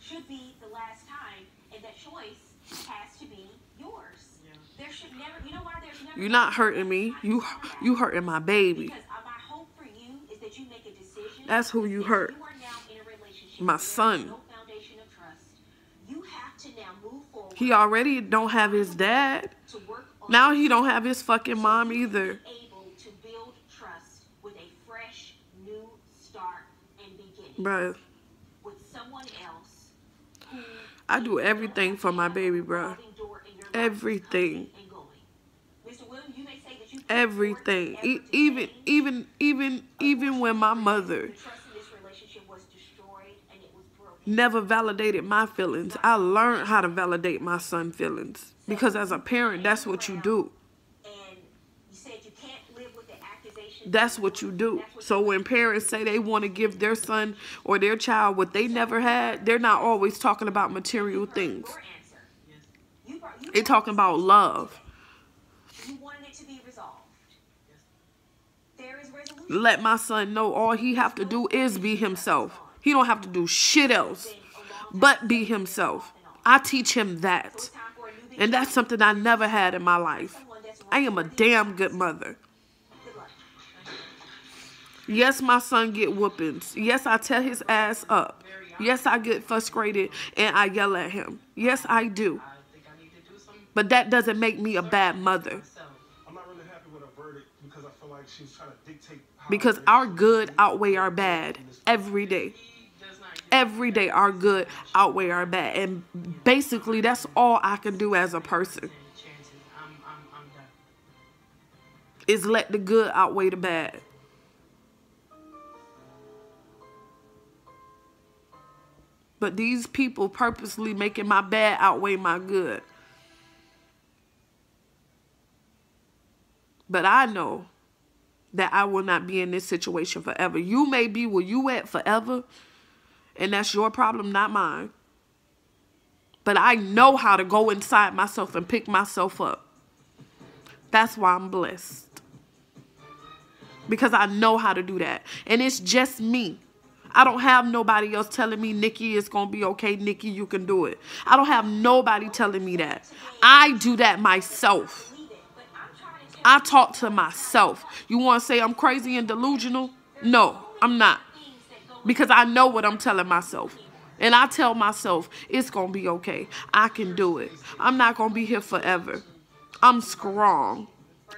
should be the last time, and that choice has to be yours. There should never, you know why there's never. You're not hurting me. You you hurting my baby. Because my hope for you is that you make a decision. That's who you hurt. You are now in a relationship. My where there is son. No foundation of trust. You have to now move forward. He already don't have his dad. to work on Now he don't have his fucking mom either. able to build trust with a fresh new start and beginning Bruh, with someone else I do everything for my baby, bruh. revolving door in your life Everything. coming and going. Mr. Williams, you may say that you put Everything. E- even even even even when my mother The trust in this relationship was destroyed and it was broken. never validated my feelings, I learned how to validate my son's feelings. Because as a parent, that's what you do. And you said you can't live with the accusation. That's what you do. So when parents say they want to give their son or their child what they never had, they're not always talking about material things. Your answer. You, brought, you, They're talking about love. you wanted it to be resolved. There is resolution. Let my son know all he have to do is be himself. He don't have to do shit else but be himself. I teach him that. Time for a new beginning. And that's something I never had in my life. I am a damn good mother. Yes, my son get whoopings. Yes, I tear his ass up. Yes, I get frustrated and I yell at him. Yes, I do. But that doesn't make me a bad mother. because our good outweigh our bad every day. Every day our good outweigh our bad. And basically that's all I can do as a person is let the good outweigh the bad. But these people purposely making my bad outweigh my good. But I know that I will not be in this situation forever. You may be where you at forever, and that's your problem, not mine. But I know how to go inside myself and pick myself up. That's why I'm blessed. Because I know how to do that. And it's just me. I don't have nobody else telling me, Nikki, it's going to be okay. Nikki, you can do it. I don't have nobody telling me that. I do that myself. I talk to myself. You want to say I'm crazy and delusional? No, I'm not. Because I know what I'm telling myself. And I tell myself, it's going to be okay. I can do it. I'm not going to be here forever. I'm strong.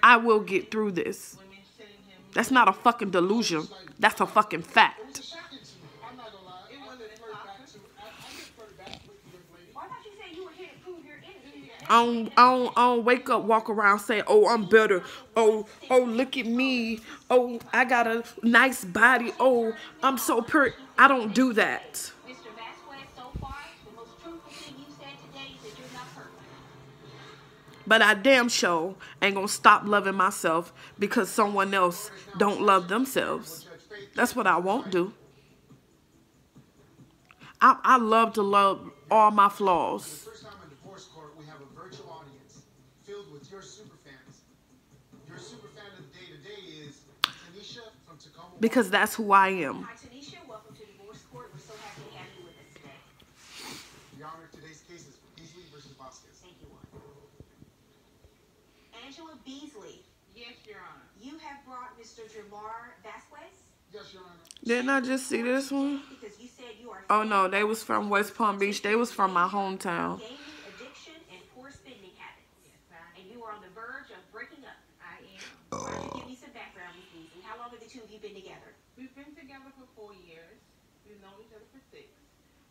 I will get through this. That's not a fucking delusion. That's a fucking fact. shocking to me. I'm not gonna lie. I referred back to I, I referred back with the young lady. Why thought you said you were here to prove your innocence? I don't, I don't, I don't wake up, walk around saying, oh, I'm better. Oh, oh, look at me. Oh, I got a nice body. Oh, I'm so pretty. I don't do that. Mr. Vasquez, so far, the most truthful thing you said today is that you're not perfect. But I damn sure ain't gonna stop loving myself because someone else don't love themselves. That's what I won't do. I, I love to love all my flaws. Because that's who I am. Hi, Tanisha. Welcome to divorce court. We're so happy to have you with us today. Your Honor, today's case is Beasley versus Vasquez. Thank you, Juan. Angela Beasley, Yes, Your Honor. you have brought Mr. Jamar Vasquez Yes, Your Honor. Didn't I just see this one? because you said you are Oh no, they was from West Palm Beach. They was from my hometown. gaming addiction and poor spending habits. And you are on the verge of breaking up. I am. Why don't you give me some background, Ms. Beasley? How long have the two of you been together? We've been together for four years. We've known each other for six.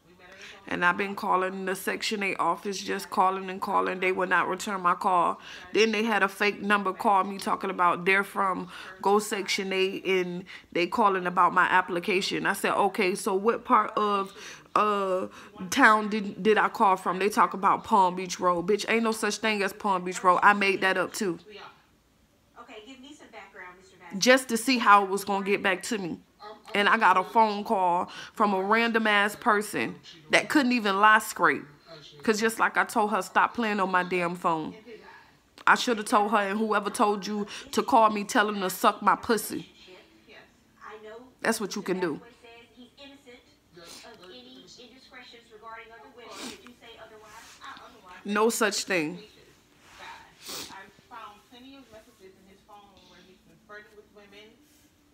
We met at a And I've been calling the Section 8 office, just calling and calling. They would not return my call. Then they had a fake number call me talking about they're from Go Section 8 and they calling about my application. I said, okay, so what part of uh town did, did I call from? They talk about Palm Beach Road. Bitch, ain't no such thing as Palm Beach Road. I made that up too. Okay, give me some background, Mr. Just to see how it was going to get back to me. And I got a phone call from a random ass person that couldn't even lie scrape. Because just like I told her, stop playing on my damn phone. I should have told her, and whoever told you to call me, tell him to suck my pussy. That's what you can do. No such he's innocent of any indiscretions regarding other women. Did you say otherwise? I otherwise. No such thing. Guy. I've found plenty of messages in his phone where he's been flirting with women.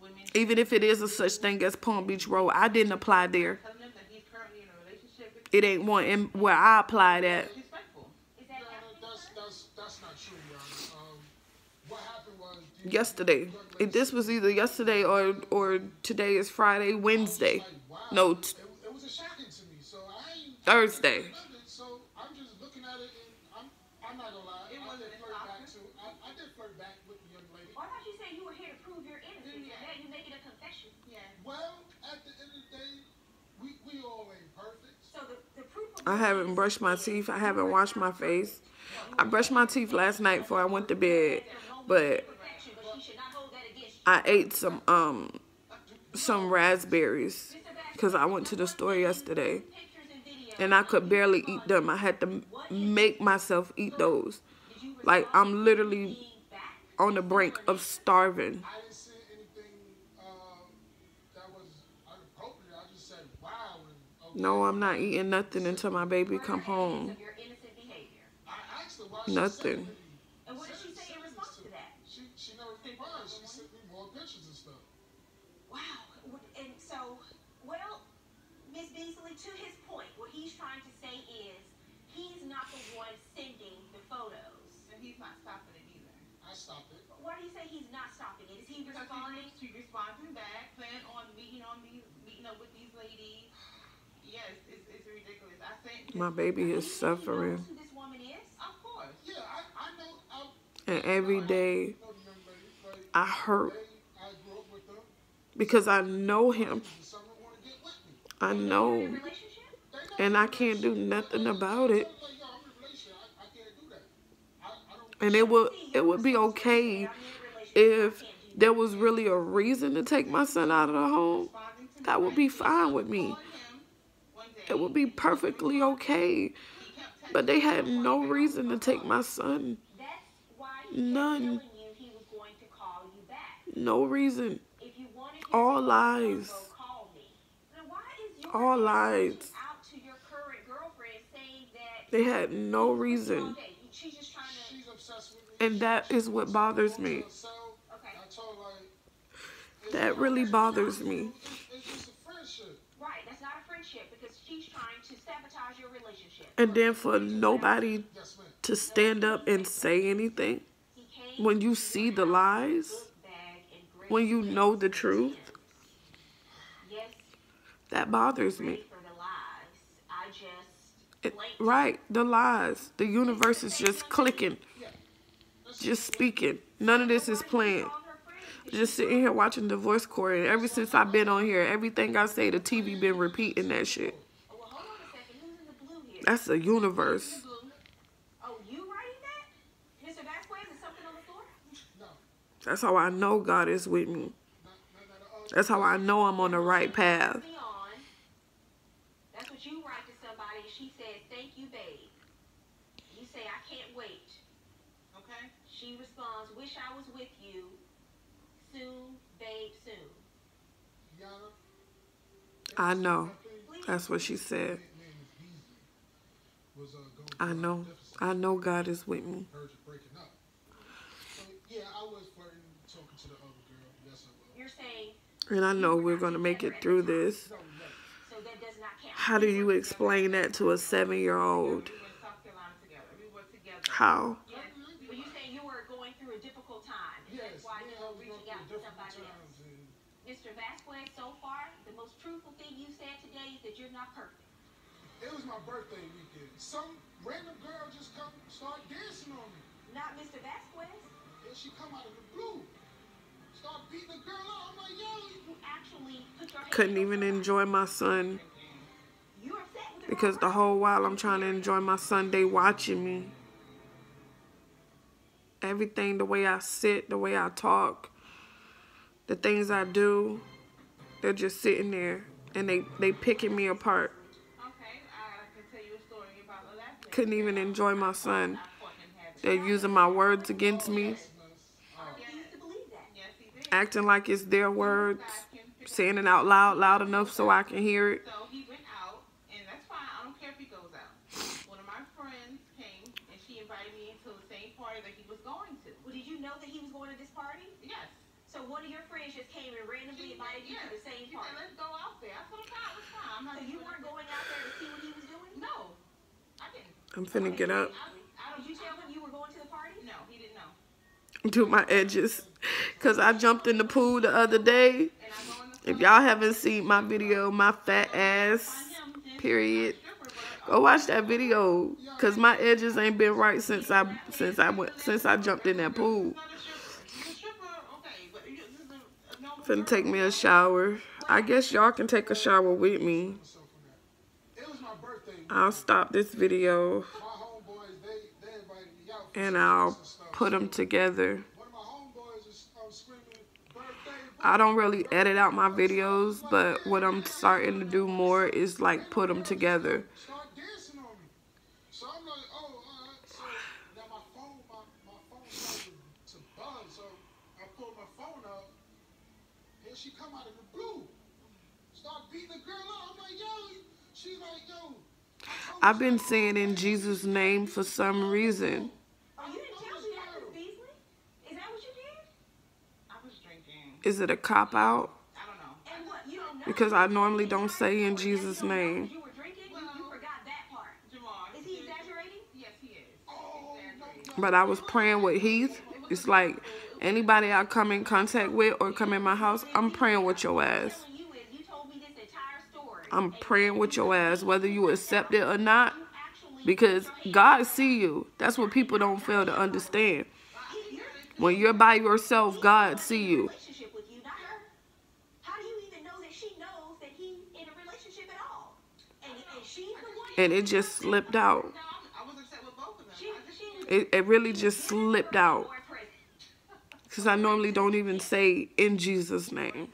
Women Even if it is a such thing as Palm Beach Road, I didn't apply there. telling them that he's currently in a relationship with It ain't one in where I applied at. Um, what happened was... the- Yesterday. If this was either yesterday or or today is Friday, Wednesday. Like, wow. No, t- It, it was a shocking to me, so Thursday. So I'm just looking at it and I'm, I'm not gonna lie. It I wasn't did a flirt back shocker. too. I, I did flirt back with the young lady. Why don't you say you were here to prove your innocence? Yeah. Now you making a confession. Yeah. Well, at the end of the day, we, we all ain't perfect. So the, the proof of I haven't brushed my teeth. I haven't washed my face. I brushed my teeth last night before I went to bed, but. I ate some um some raspberries because I went to the store yesterday and I could barely eat them. I had to make myself eat those. Like I'm literally on the brink of starving. I didn't see anything um, that was inappropriate. I just said, wow. And, okay. No, I'm not eating nothing until my baby come home. Of your innocent behavior. I asked her why she Nothing. sent me these. And what did she say in response to that? She, she never replied. She sent me more pictures and stuff. Wow. And so, well, Miss Beasley, to his point, what he's trying to say is he's not the one sending the photos. And he's not stopping it either. I stopped it. Why do you say he's not stopping it? Is he Because responding? she, she responding back, planning on meeting on these, meeting up with these ladies. Yes, it's, it's ridiculous. I sent My baby is think he suffering. knows who this woman is? Of course. Yeah, I, I know. I And every day know the young lady. Like, I hurt they, I grew up with them. because I know him. And some of them want to get with me. I know. Relationship? And I'm I in a can't do nothing I- I- about it. I was like, yo, I'm in a relationship. I, I can't do that. I, I don't. And it would it would be okay if there was really a reason to take my son out of the home. That would be fine with me. Him one day. It would be perfectly okay. He kept texting But they had no reason to take my son. That's why he None. kept telling you he was going to call you back. No reason. If you wanted him All lies. go call me. Then why is your All lies. reaching out to your current girlfriend saying that They had no reason. day, She's just trying to. She's obsessed with me. And that is what bothers me. So, Okay. I told her, like, it's That really bothers me. It's, it's just a friendship. Right, that's not a friendship because she's trying to sabotage your relationship. And then for nobody to stand up and say anything when you see the lies, book bag and great when you know the truth, that bothers me. for the lies. I just It- right, the lies. The universe is just clicking, just speaking. None of this is planned. Called her friend because Just sitting here watching divorce court, and ever since I've been on here, everything I say, the TV been repeating that shit. Well, hold on a second. Who's in the blue here? That's the universe. Oh, you writing that? That's how I know God is with me. That's how I know I'm on the right path. That's what you write to somebody. She says, "Thank you, babe." You say, "I can't wait." Okay. She responds, "Wish I was with you soon, babe, soon." I know. That's what she said. Was, uh, going I know. deficit, I know God is with me. verge of breaking up. So yeah, I was flirting, talking to the other girl. Yes, I was. You're saying, And I know we're going to make it through this. so that does not count. How do you explain that to a seven year old? We went to South Carolina together. We were together. How? Yes. You saying you were going through a difficult time, and Yes, that's why yeah, you I were was going reaching out through to different somebody else. times, and Mr. Vasquez, so far, the most truthful thing you said today is that you're not perfect. It was my birthday weekend. Some random girl just come start dancing on me. Not Mr. Vasquez, And she come out of the blue. Start beating the girl up. I'm like, yo, who actually put your Couldn't even enjoy my son You're upset with the because the whole while I'm trying to enjoy my son, they watching me. Everything, the way I sit, the way I talk, the things I do, they're just sitting there and they they picking me apart. Couldn't even enjoy my son. They're using my words against me, acting like it's their words, saying it out loud, loud enough so I can hear it. So he went out, and that's fine. I don't care if he goes out. One of my friends came, and she invited me into the same party that he was going to. Well, did you know that he was going to this party? Yes. So one of your friends just came and randomly She invited you yes. to the same She party. said, let's go out there. I said, okay, it's fine. I'm not So you doing weren't it." going out there to see what he was doing? No, I didn't. I'm finna get up, I, I don't. Did you tell him you were going to the party? No, he didn't know. do my edges. Cause I jumped in the pool the other day. And I go in the If y'all haven't seen my video, my fat ass, period, go watch that video. Cause my edges ain't been right since I since I went since I jumped in that pool. Not a stripper. He's a stripper, okay, but you- this is a- a normal Finna take me a shower. I guess y'all can take a shower with me. myself on that. It was my birthday. weekend. I'll stop this video and I'll put them together. I don't really edit out my videos, but what I'm starting to do more is like put them together. Start dancing on me. So I'm like, oh, all right. So now my phone, my, my phone started to buzz. So I pulled my phone out. And she come out of the blue. Start beating the girl up. I'm like, yo. She's like, yo. I told I've been saying in Jesus' name for some reason. Oh, you didn't tell me that, Miss Beasley? Is that what you did? I was drinking. Is it a cop out? I don't know. And what, you don't know? Because I normally don't say in Jesus' name. knowledge. You were drinking? You, you forgot that part. Jamal. Is he exaggerating? Yes, he is. Oh, Exaggerating. But I was praying with Heath. It's like anybody I come in contact with or come in my house, I'm praying with your ass. I'm praying with your ass, whether you accept it or not, because God see you. That's what people don't fail to understand. When you're by yourself, God see you. And, it just slipped out. It, it really just slipped out. Because I normally don't even say in Jesus' name.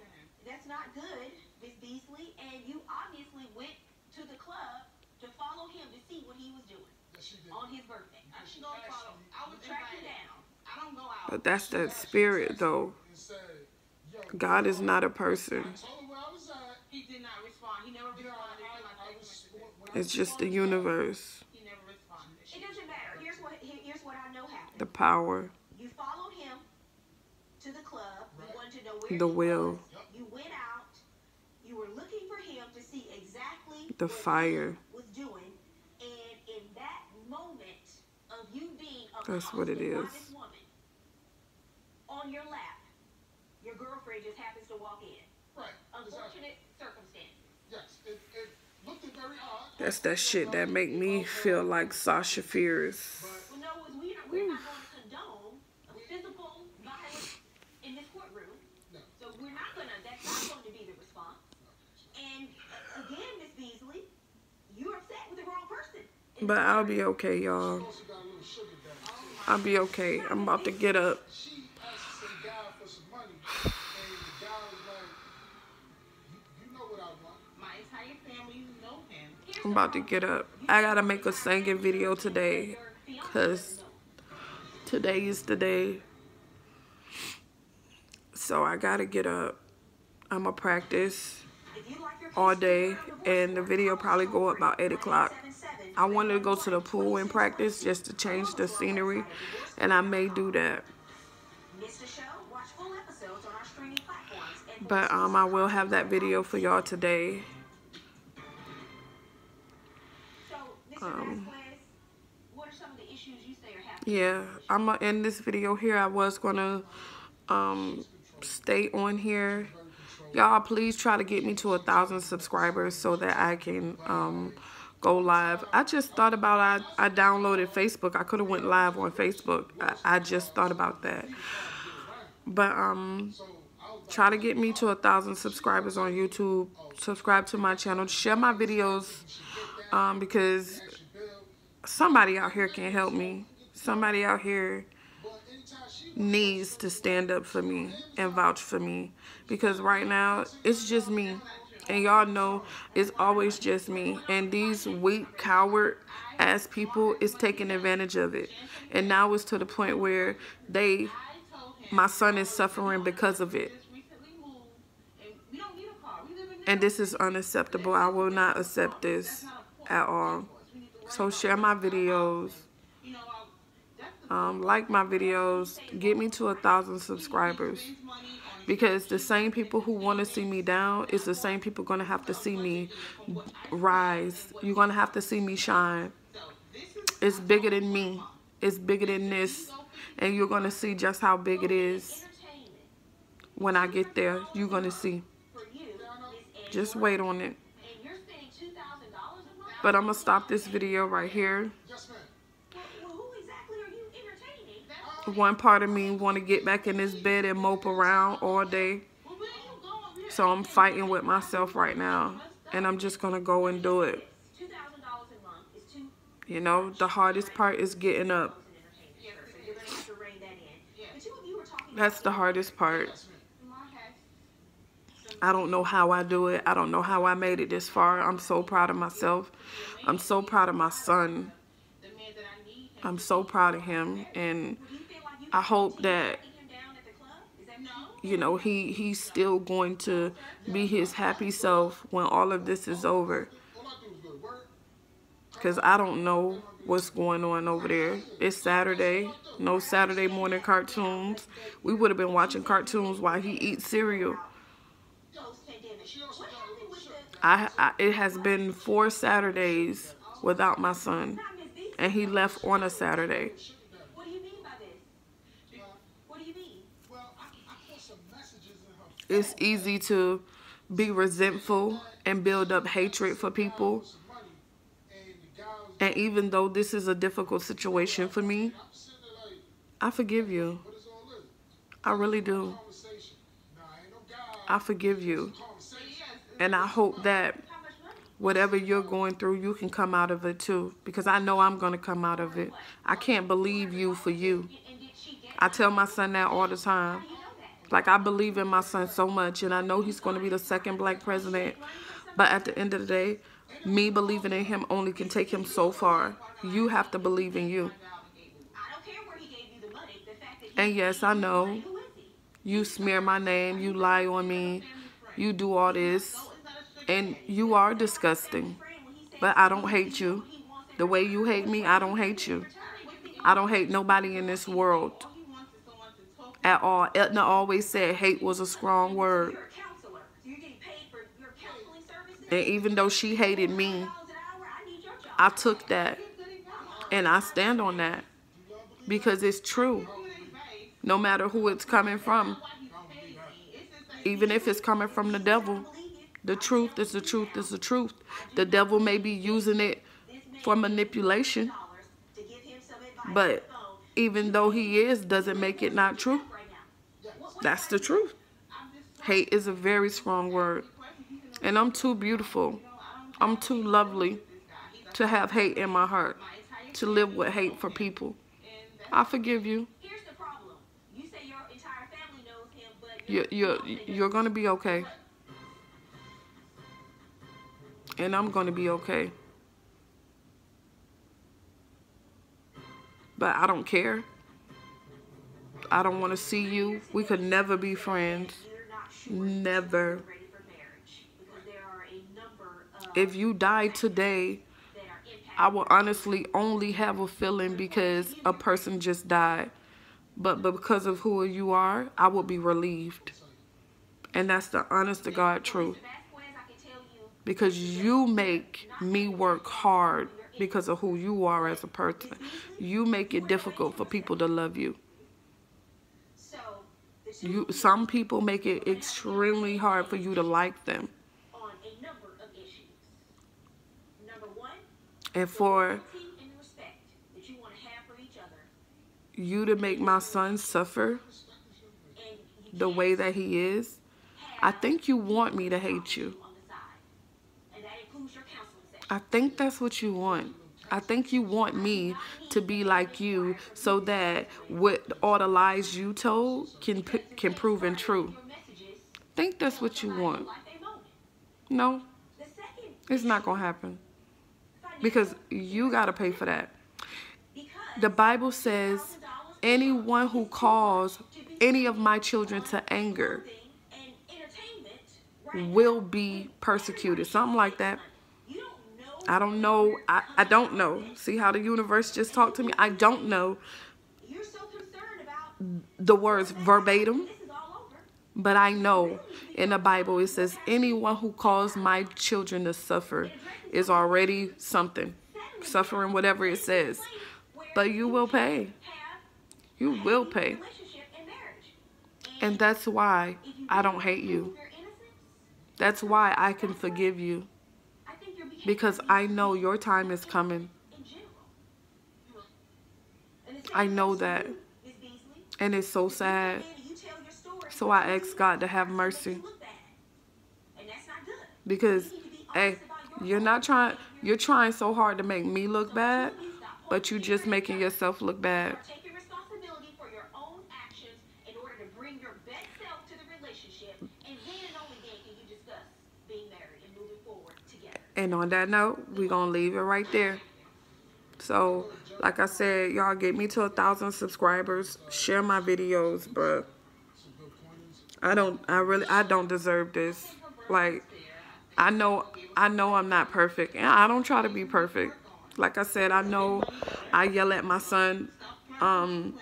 That's not good, Miss Beasley. And you obviously went to the club to follow him to see what he was doing Yes, she did. on his birthday. I should go follow. I was You tracked him invited. down. I don't go out. But that's that spirit, though. God is not a person. It's just the universe. It doesn't matter. Here's what here's what I know happened. the power, You followed him to the club. Right. the he will, was. You went out. You were looking for him to see exactly the fire. was doing, and in that moment of you being That's what it is. This woman on your lap, your girlfriend just happens to walk in. Right. Exactly. Unfortunate circumstances. Yes. It, it looked very odd. That's that shit that make me feel like Sasha Fierce. Well, no, is we are, we're not going to condone a physical violence in this courtroom. No. So we're not gonna. That's not going to be the response. And uh, again, Miss Beasley, you're upset with the wrong person. But I'll be okay, y'all. Also got a little sugar daddy. too. I'll be okay. I'm about to get up. I'm about to get up. I gotta make a singing video today. Cause today is the day. So I gotta get up. I'ma practice all day and the video probably go up about 8 o'clock. I wanted to go to the pool and practice just to change the scenery and I may do that. But um, I will have that video for y'all today. Yeah, I'm gonna end this video here. I was gonna um, stay on here. Y'all, please try to get me to a thousand subscribers so that I can um, go live. I just thought about I, I downloaded Facebook. I could have went live on Facebook. I, I just thought about that. But um, try to get me to a thousand subscribers on YouTube. Subscribe to my channel. Share my videos um, because somebody out here can help me. Somebody out here needs to stand up for me and vouch for me. Because right now it's just me. And y'all know it's always just me. And these weak coward ass people is taking advantage of it. And now it's to the point where they my son is suffering because of it. And this is unacceptable. I will not accept this at all. So share my videos um, like my videos get me to a thousand subscribers. Because the same people who want to see me down is the same people going to have to see me rise. You're going to have to see me shine. It's bigger than me. It's bigger than this. And you're going to see just how big it is when I get there. You're going to see. Just wait on it. But I'm going to stop this video right here one part of me want to get back in this bed and mope around all day. So I'm fighting with myself right now. And I'm just going to go and do it. You know, the hardest part is getting up. That's the hardest part. I don't know how I do it. I don't know how I made it this far. I'm so proud of myself. I'm so proud of my son. I'm so proud of him. And I hope that you know he he's still going to be his happy self when all of this is over. Because I don't know what's going on over there. It's Saturday. No Saturday morning cartoons. We would have been watching cartoons while he eats cereal. I, I it has been four Saturdays without my son and he left on a Saturday it's easy to be resentful and build up hatred for people. And even though this is a difficult situation for me, I forgive you. I really do. I forgive you. And I hope that whatever you're going through, you can come out of it too. Because I know I'm going to come out of it. I can't believe you for you. I tell my son that all the time. Like, I believe in my son so much, and I know he's going to be the second black president. But at the end of the day, me believing in him only can take him so far. You have to believe in you. And yes, I know you smear my name, you lie on me, you do all this, and you are disgusting. But I don't hate you. The way you hate me, I don't hate you. I don't hate nobody in this world at all. Etna always said hate was a strong word. And even though she hated me, I took that and I stand on that because it's true. No matter who it's coming from, even if it's coming from the devil, the truth is the truth is the truth. The devil may be using it for manipulation, but even though he is, doesn't make it not true. That's the truth. Hate is a very strong word. And I'm too beautiful. I'm too lovely to have hate in my heart. To live with hate for people. I forgive you. You're, you're, you're gonna be okay. And I'm gonna be okay. But I don't care. I don't want to see you. We could never be friends. Never. If you die today, I will honestly only have a feeling because a person just died. But, but because of who you are, I will be relieved. And that's the honest to God truth. Because you make me work hard because of who you are as a person. You make it difficult for people to love you. You some people make it extremely hard for you to like them. And for you to make my son suffer the way that he is, I think you want me to hate you. I think that's what you want. I think you want me to be like you so that what all the lies you told can can prove in true. Think that's what you want. No, it's not going to happen. Because you got to pay for that. The Bible says anyone who calls any of my children to anger will be persecuted. Something like that. I don't know. I, I don't know. See how the universe just talked to me? I don't know the words verbatim. But I know in the Bible it says anyone who calls my children to suffer is already something. Suffering whatever it says. But you will pay. You will pay. And that's why I don't hate you. That's why I can forgive you. Because I know your time is coming. I know that. And it's so sad. So I ask God to have mercy. Because, hey, you're not trying, you're trying so hard to make me look bad, but you're just making yourself look bad. And on that note, we're going to leave it right there. So, like I said, y'all get me to a thousand subscribers. Share my videos, but I don't, I really, I don't deserve this. Like, I know, I know I'm not perfect. And I don't try to be perfect. Like I said, I know I yell at my son um,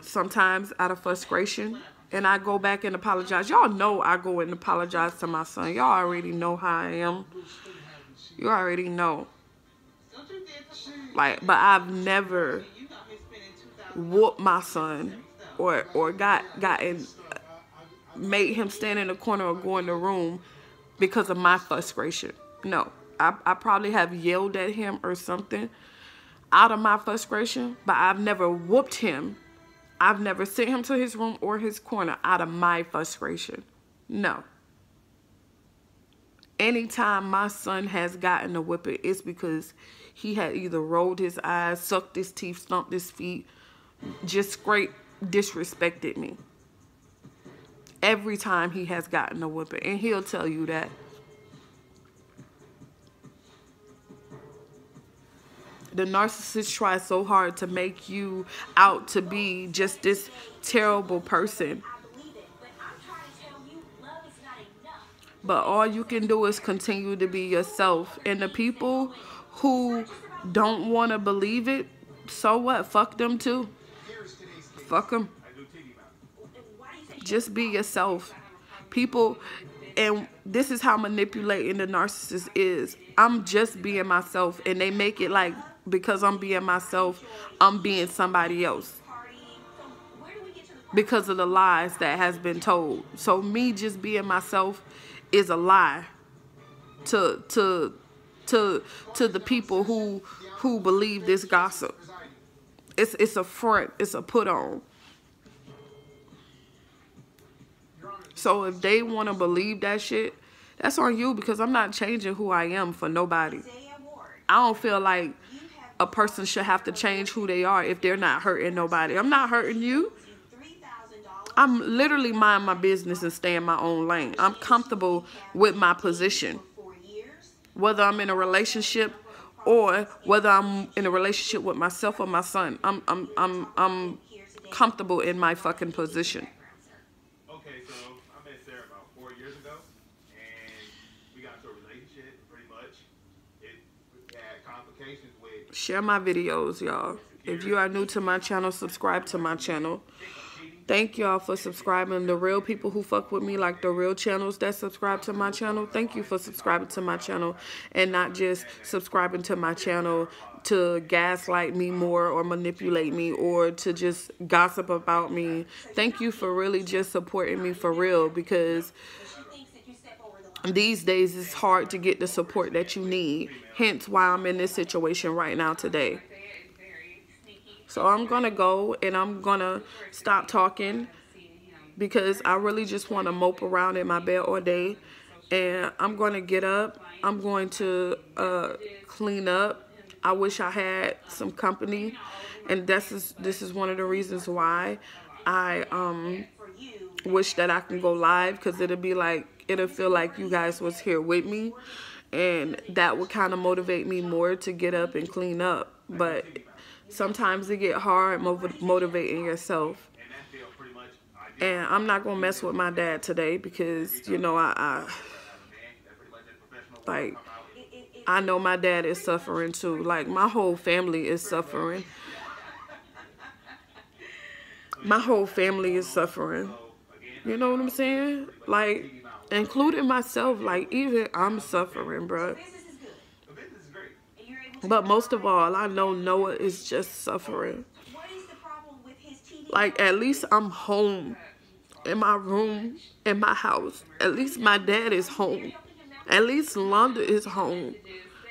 sometimes out of frustration and I go back and apologize. Y'all know I go and apologize to my son. Y'all already know how I am. You already know. Like, but I've never whooped my son or or got gotten made him stand in the corner or go in the room because of my frustration. No. I, I probably have yelled at him or something out of my frustration, but I've never whooped him I've never sent him to his room or his corner out of my frustration. No. Anytime my son has gotten a whipping, it's because he had either rolled his eyes, sucked his teeth, stomped his feet, just straight disrespected me. Every time he has gotten a whipping. And he'll tell you that. The narcissist tries so hard to make you out to be just this terrible person. But all you can do is continue to be yourself. And the people who don't want to believe it, so what? Fuck them too. Fuck them. Just be yourself. People, and this is how manipulating the narcissist is. I'm just being myself, and they make it like because I'm being myself, I'm being somebody else. Because of the lies that has been told. So me just being myself is a lie to to to to the people who who believe this gossip. It's it's a front, it's a put on. So if they want to believe that shit, that's on you because I'm not changing who I am for nobody. I don't feel like a person should have to change who they are if they're not hurting nobody. I'm not hurting you. I'm literally mind my business and stay in my own lane. I'm comfortable with my position. Whether I'm in a relationship or whether I'm in a relationship with myself or my son. I'm I'm I'm I'm comfortable in my fucking position. Okay, so I met Sarah about four years ago, and we got into a relationship. Pretty much, it had complications with Share my videos, y'all. If you are new to my channel, subscribe to my channel. Thank y'all for subscribing. The real people who fuck with me, like the real channels that subscribe to my channel, thank you for subscribing to my channel and not just subscribing to my channel to gaslight me more or manipulate me or to just gossip about me. Thank you for really just supporting me for real because these days it's hard to get the support that you need. Hence why I'm in this situation right now today. So I'm to go and I'm to stop talking because I really just want to mope around in my bed all day. And I'm to get up. I'm going to uh, clean up. I wish I had some company. And this is, this is one of the reasons why I um, wish that I can go live because it'll be like, it'll feel like you guys was here with me. And that would kind of motivate me more to get up and clean up. But sometimes it get hard motivating yourself and i'm not gonna mess with my dad today because you know i, I like i know my dad is suffering too like my whole family is suffering my whole family is suffering you know what i'm saying like including myself like even i'm suffering bro but most of all, I know Noah is just suffering. Like, at least I'm home in my room, in my house. At least my dad is home. At least Londa is home.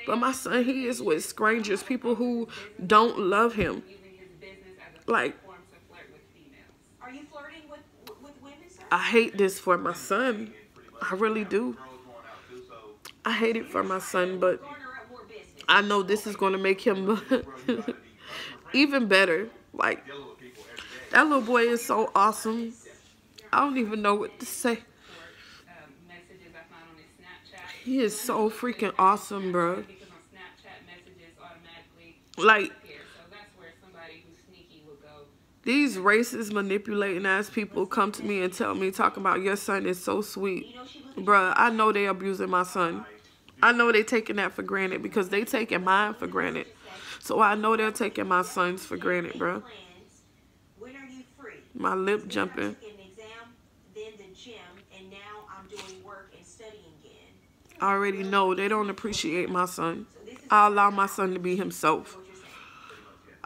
But my son, he is with strangers, people who don't love him. Like, I hate this for my son. I really do. I hate it for my son, but I know this is going to make him even better. Like, that little boy is so awesome. I don't even know what to say. He is so freaking awesome, bro. Like, these racist, manipulating ass people come to me and tell me, talking about your son is so sweet. Bruh, I know they abusing my son. I know they taking that for granted because they taking mine for granted. So I know they're taking my sons for granted, bro. My lip jumping. I already know they don't appreciate my son. I allow my son to be himself.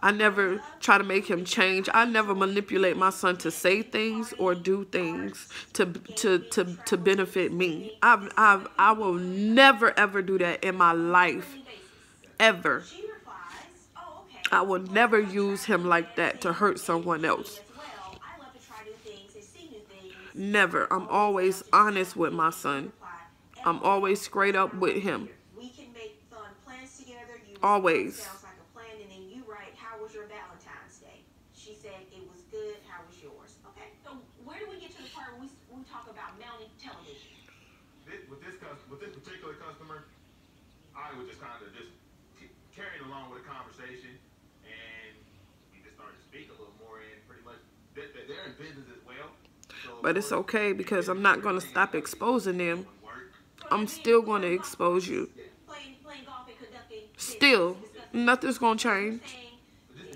I never try to make him change. I never manipulate my son to say things or do things to to to to benefit me. I've I've I will never ever do that in my life. Ever. I will never use him like that to hurt someone else. Never. I'm always honest with my son. I'm always straight up with him. Always. I was just kind of just carrying along with the conversation, and we just started to speak a little more, and pretty much they're in business as well. So but it's okay because I'm not going to stop exposing them. I'm still going to expose you. Still, nothing's going to change.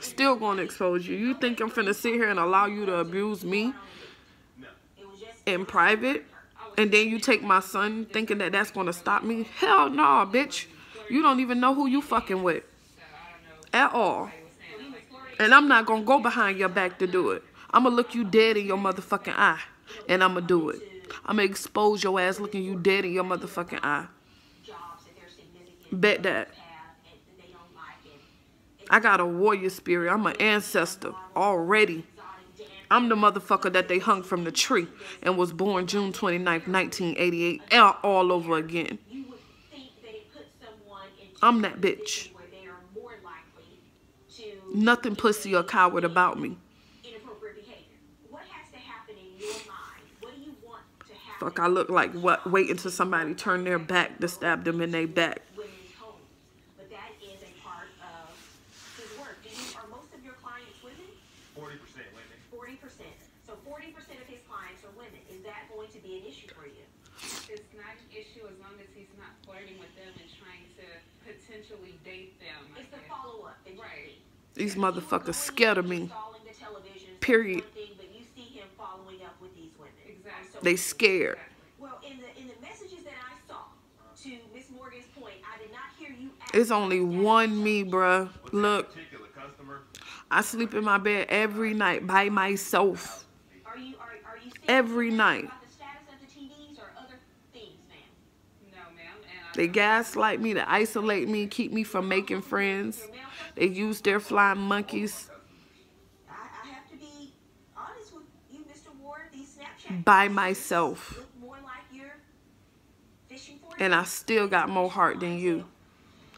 Still going to expose you. You think I'm finna sit here and allow you to abuse me in private? And then you take my son thinking that that's going to stop me? Hell no, nah, bitch. You don't even know who you fucking with. At all. And I'm not going to go behind your back to do it. I'm going to look you dead in your motherfucking eye. And I'm going to do it. I'm going to expose your ass looking you dead in your motherfucking eye. Bet that. I got a warrior spirit. I'm an ancestor already. I'm the motherfucker that they hung from the tree and was born June 29th, 1988, all over again. I'm that bitch. Nothing pussy or coward about me. Fuck, I look like what? Wait until somebody turn their back to stab them in their back. women's homes. But that is a part of his work. Do you, are most of your clients women? Forty percent women. Forty percent. So forty percent of his clients are women. Is that going to be an issue for you? It's not an issue as long as he's not flirting with them and trying to potentially date them. I It's the guess. follow up that you Right. see. These You were motherfuckers going scared of and me. installing the televisions, Period. one thing, but you see him following up with these women. Exactly. So- They scared. Exactly. Well, in the in the messages that I saw, to Miss Morgan's point, I did not hear you. ask It's only one me, bruh. Look, that particular customer, I sleep in my bed every night by myself. Are you are, are you saying Every night. about the status of the TVs or other things, ma'am? No, ma'am. And I They gaslight me to isolate me, keep me from making friends. Your male customers? They use their flying monkeys I, I have to be honest with you, Mr. Ward. These Snapchat by myself. look more like you're fishing for And I still got more heart than you.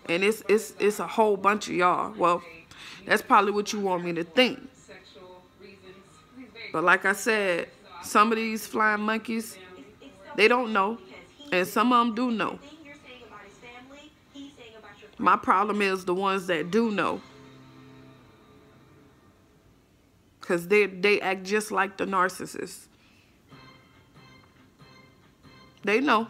And it's it's it's a whole bunch of y'all. Well, that's probably what you want me to think. sexual reasons. He's very But like I said, some of these flying monkeys, they don't know. And some of them do know. The thing you're saying about his family, he's saying about your My problem is the ones that do know. Cause they they act just like the narcissists. They know.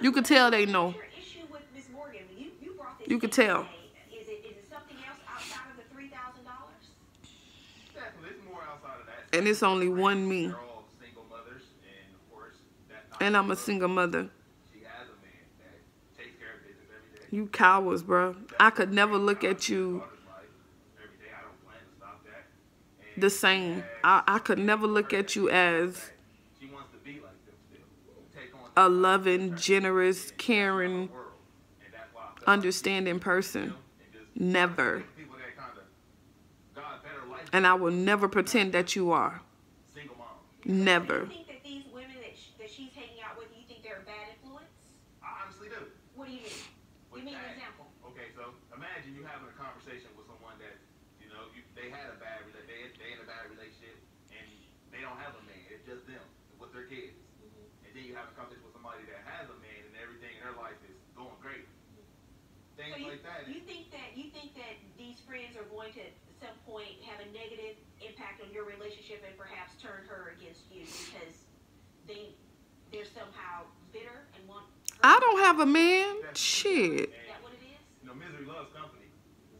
You could tell they know. Your issue with Miss Morgan, you, you brought this You could tell. today. Is it is it something else outside of the three thousand dollars? definitely, it's more outside of that. And it's only one me. They're all single mothers, and of course, that. And I'm a single mother. She has a man that takes care of business every day. You cowards, bro. I could never look at you the same. I, I could never look at you as a loving, generous, caring, understanding person. Never. And I will never pretend that you are. Never. you think that these women that, sh- that she's hanging out with, you think they're a bad influence? I honestly do. What do you mean? With Give me an that- example. Okay, so imagine you having a conversation with someone that, you know, you, they had a bad rela- they they in a bad relationship and they don't have a man. It's just them with their kids. And then you have a conversation with somebody that has a man and everything in their life is going great. Things So you, like that. you think that you think that these friends are going to at some point have a negative impact on your relationship and perhaps turn her against you because they they're somehow bitter and want. I don't have a man. Shit. Is that what it is? you know, misery loves company.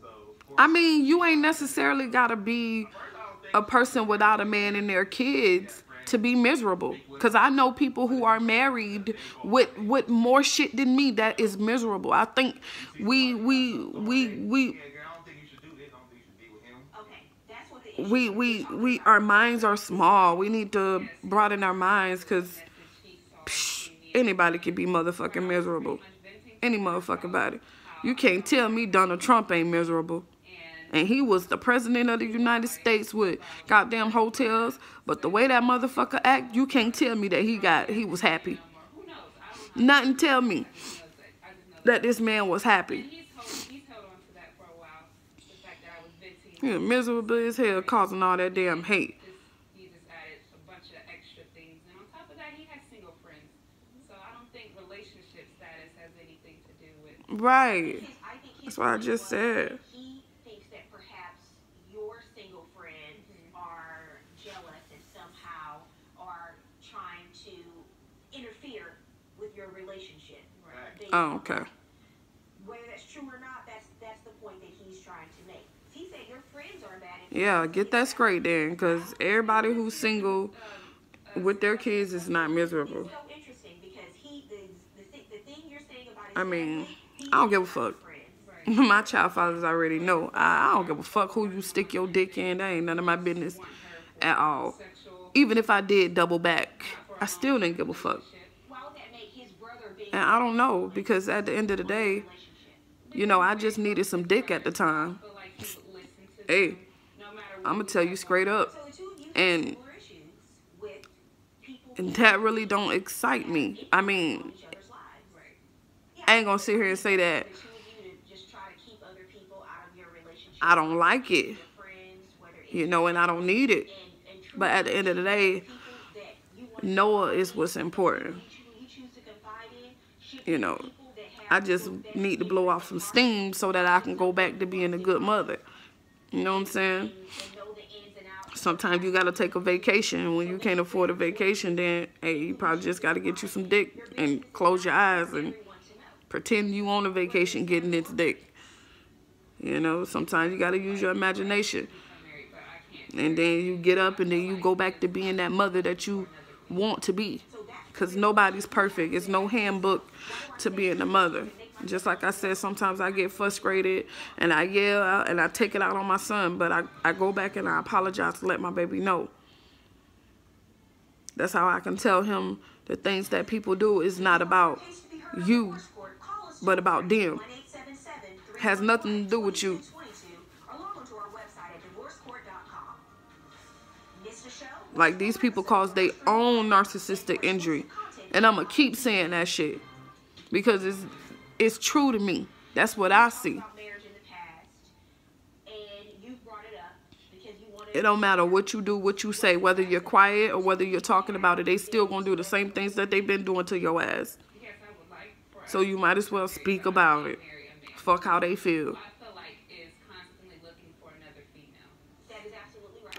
So I mean, you ain't necessarily gotta be first I don't think a person without a man and their kids to be miserable. Cause I know people who are married with with more shit than me that is miserable. I think we we we we yeah, girl, I don't think you should do this. I don't think you should be with him. Okay, that's what the issue we we we our minds are small. We need to broaden our minds cause message he saw on psh, TV. anybody can be motherfucking miserable. Any motherfucking body. You can't tell me Donald Trump ain't miserable. And he was the president of the United States with goddamn hotels. But the way that motherfucker act, you can't tell me that he got he was happy. Nothing tell me that. This man was happy. he's held, he's held on to that for a while. The fact that I was venting. Miserable as hell causing all that damn hate. Just, he just added a bunch of extra things. And on top of that, he has single friends. So I don't think relationship status has anything to do with. Right. His- I think That's what I just was said. He thinks that perhaps your single friends mm-hmm. are jealous and somehow are trying to interfere with your relationship. Right. Based Oh, okay. Whether that's true or not, that's that's the point that he's trying to make. He said your friends are bad. Yeah, get that straight then. Because everybody who's single with their kids is not miserable. I mean, I don't give a fuck. My child fathers already know. I, I don't give a fuck who you stick your dick in. That ain't none of my business at all. Even if I did double back, I still didn't give a fuck. Why would that make his brother being And I don't know because at the end of the day, you know, I just needed some dick at the time. feel like he would listen to Hey, them, no matter what I'm gonna tell you straight up, So the two of you have And- similar issues with people and that really don't excite me. I mean, in each other's lives. Right. I ain't gonna sit here and say that The two of you to just try to keep other people out of your relationship. I don't like it, Your friends, whether it's you know, and I don't need it. and, and truly But at the end of the day, people that you want Noah is what's important. You know, I just need to blow off some steam so that I can go back to being a good mother. You know what I'm saying? Sometimes you gotta take a vacation. When you can't afford a vacation, then hey, you probably just gotta get you some dick and close your eyes and pretend you on a vacation getting this dick. You know, sometimes you gotta use your imagination. And then you get up and then you go back to being that mother that you want to be. Because nobody's perfect. It's no handbook to being a mother. Just like I said, sometimes I get frustrated and I yell and I take it out on my son. But I, I go back and I apologize to let my baby know. That's how I can tell him the things that people do is not about you, but about them. Has nothing to do with you. Like these people cause their own narcissistic injury. And I'm gonna keep saying that shit. Because it's it's true to me. That's what I see. It don't matter what you do, what you say, whether you're quiet or whether you're talking about it, they still gonna do the same things that they've been doing to your ass. So you might as well speak about it. Fuck how they feel.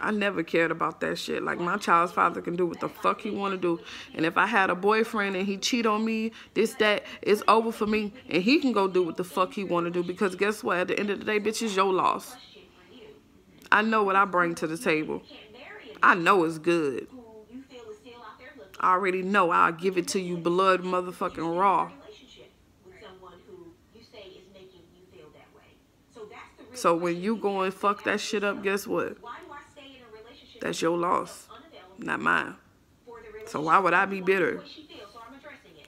I never cared about that shit. Like my child's father can do what the fuck he want to do. And if I had a boyfriend and he cheat on me, this, that, it's over for me. And he can go do what the fuck he want to do. Because guess what? At the end of the day, bitch, it's your loss. I know what I bring to the table. I know it's good. I already know I'll give it to you blood motherfucking raw. So when you go and fuck that shit up, guess what? That's your loss, not mine. So why would I be bitter?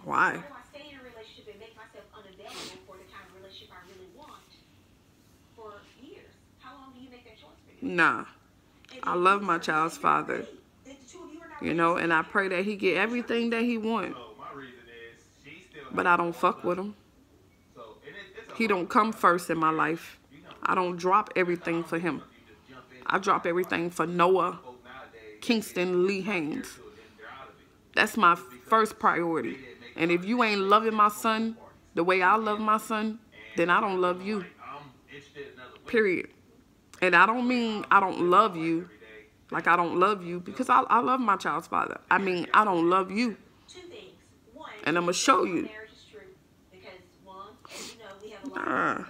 Why? Nah. I love my child's father. You know, and I pray that he get everything that he want. But I don't fuck with him. He don't come first in my life. I don't drop everything for him. I drop everything for Noah Kingston Lee Haynes. That's my first priority. And if you ain't loving my son the way I love my son, then I don't love you. Period. And I don't mean I don't love you like I don't love you because I, I love my child's father. I mean, I don't love you. And I'm going to show you. Nah.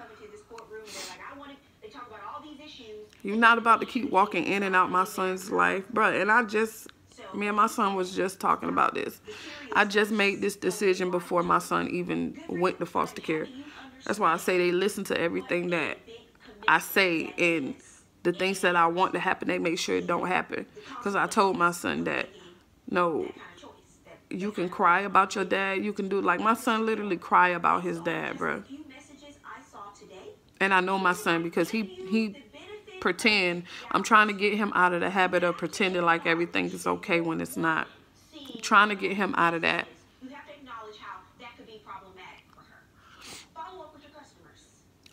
You're not about to keep walking in and out my son's life, bro. And I just, me and my son was just talking about this. I just made this decision before my son even went to foster care. That's why I say they listen to everything that I say and the things that I want to happen, they make sure it don't happen. Because I told my son that, no, you can cry about your dad. You can do, like my son literally cry about his dad, bro. And I know my son because he, he pretend. I'm trying to get him out of the habit of pretending like everything is okay when it's not. I'm trying to get him out of that.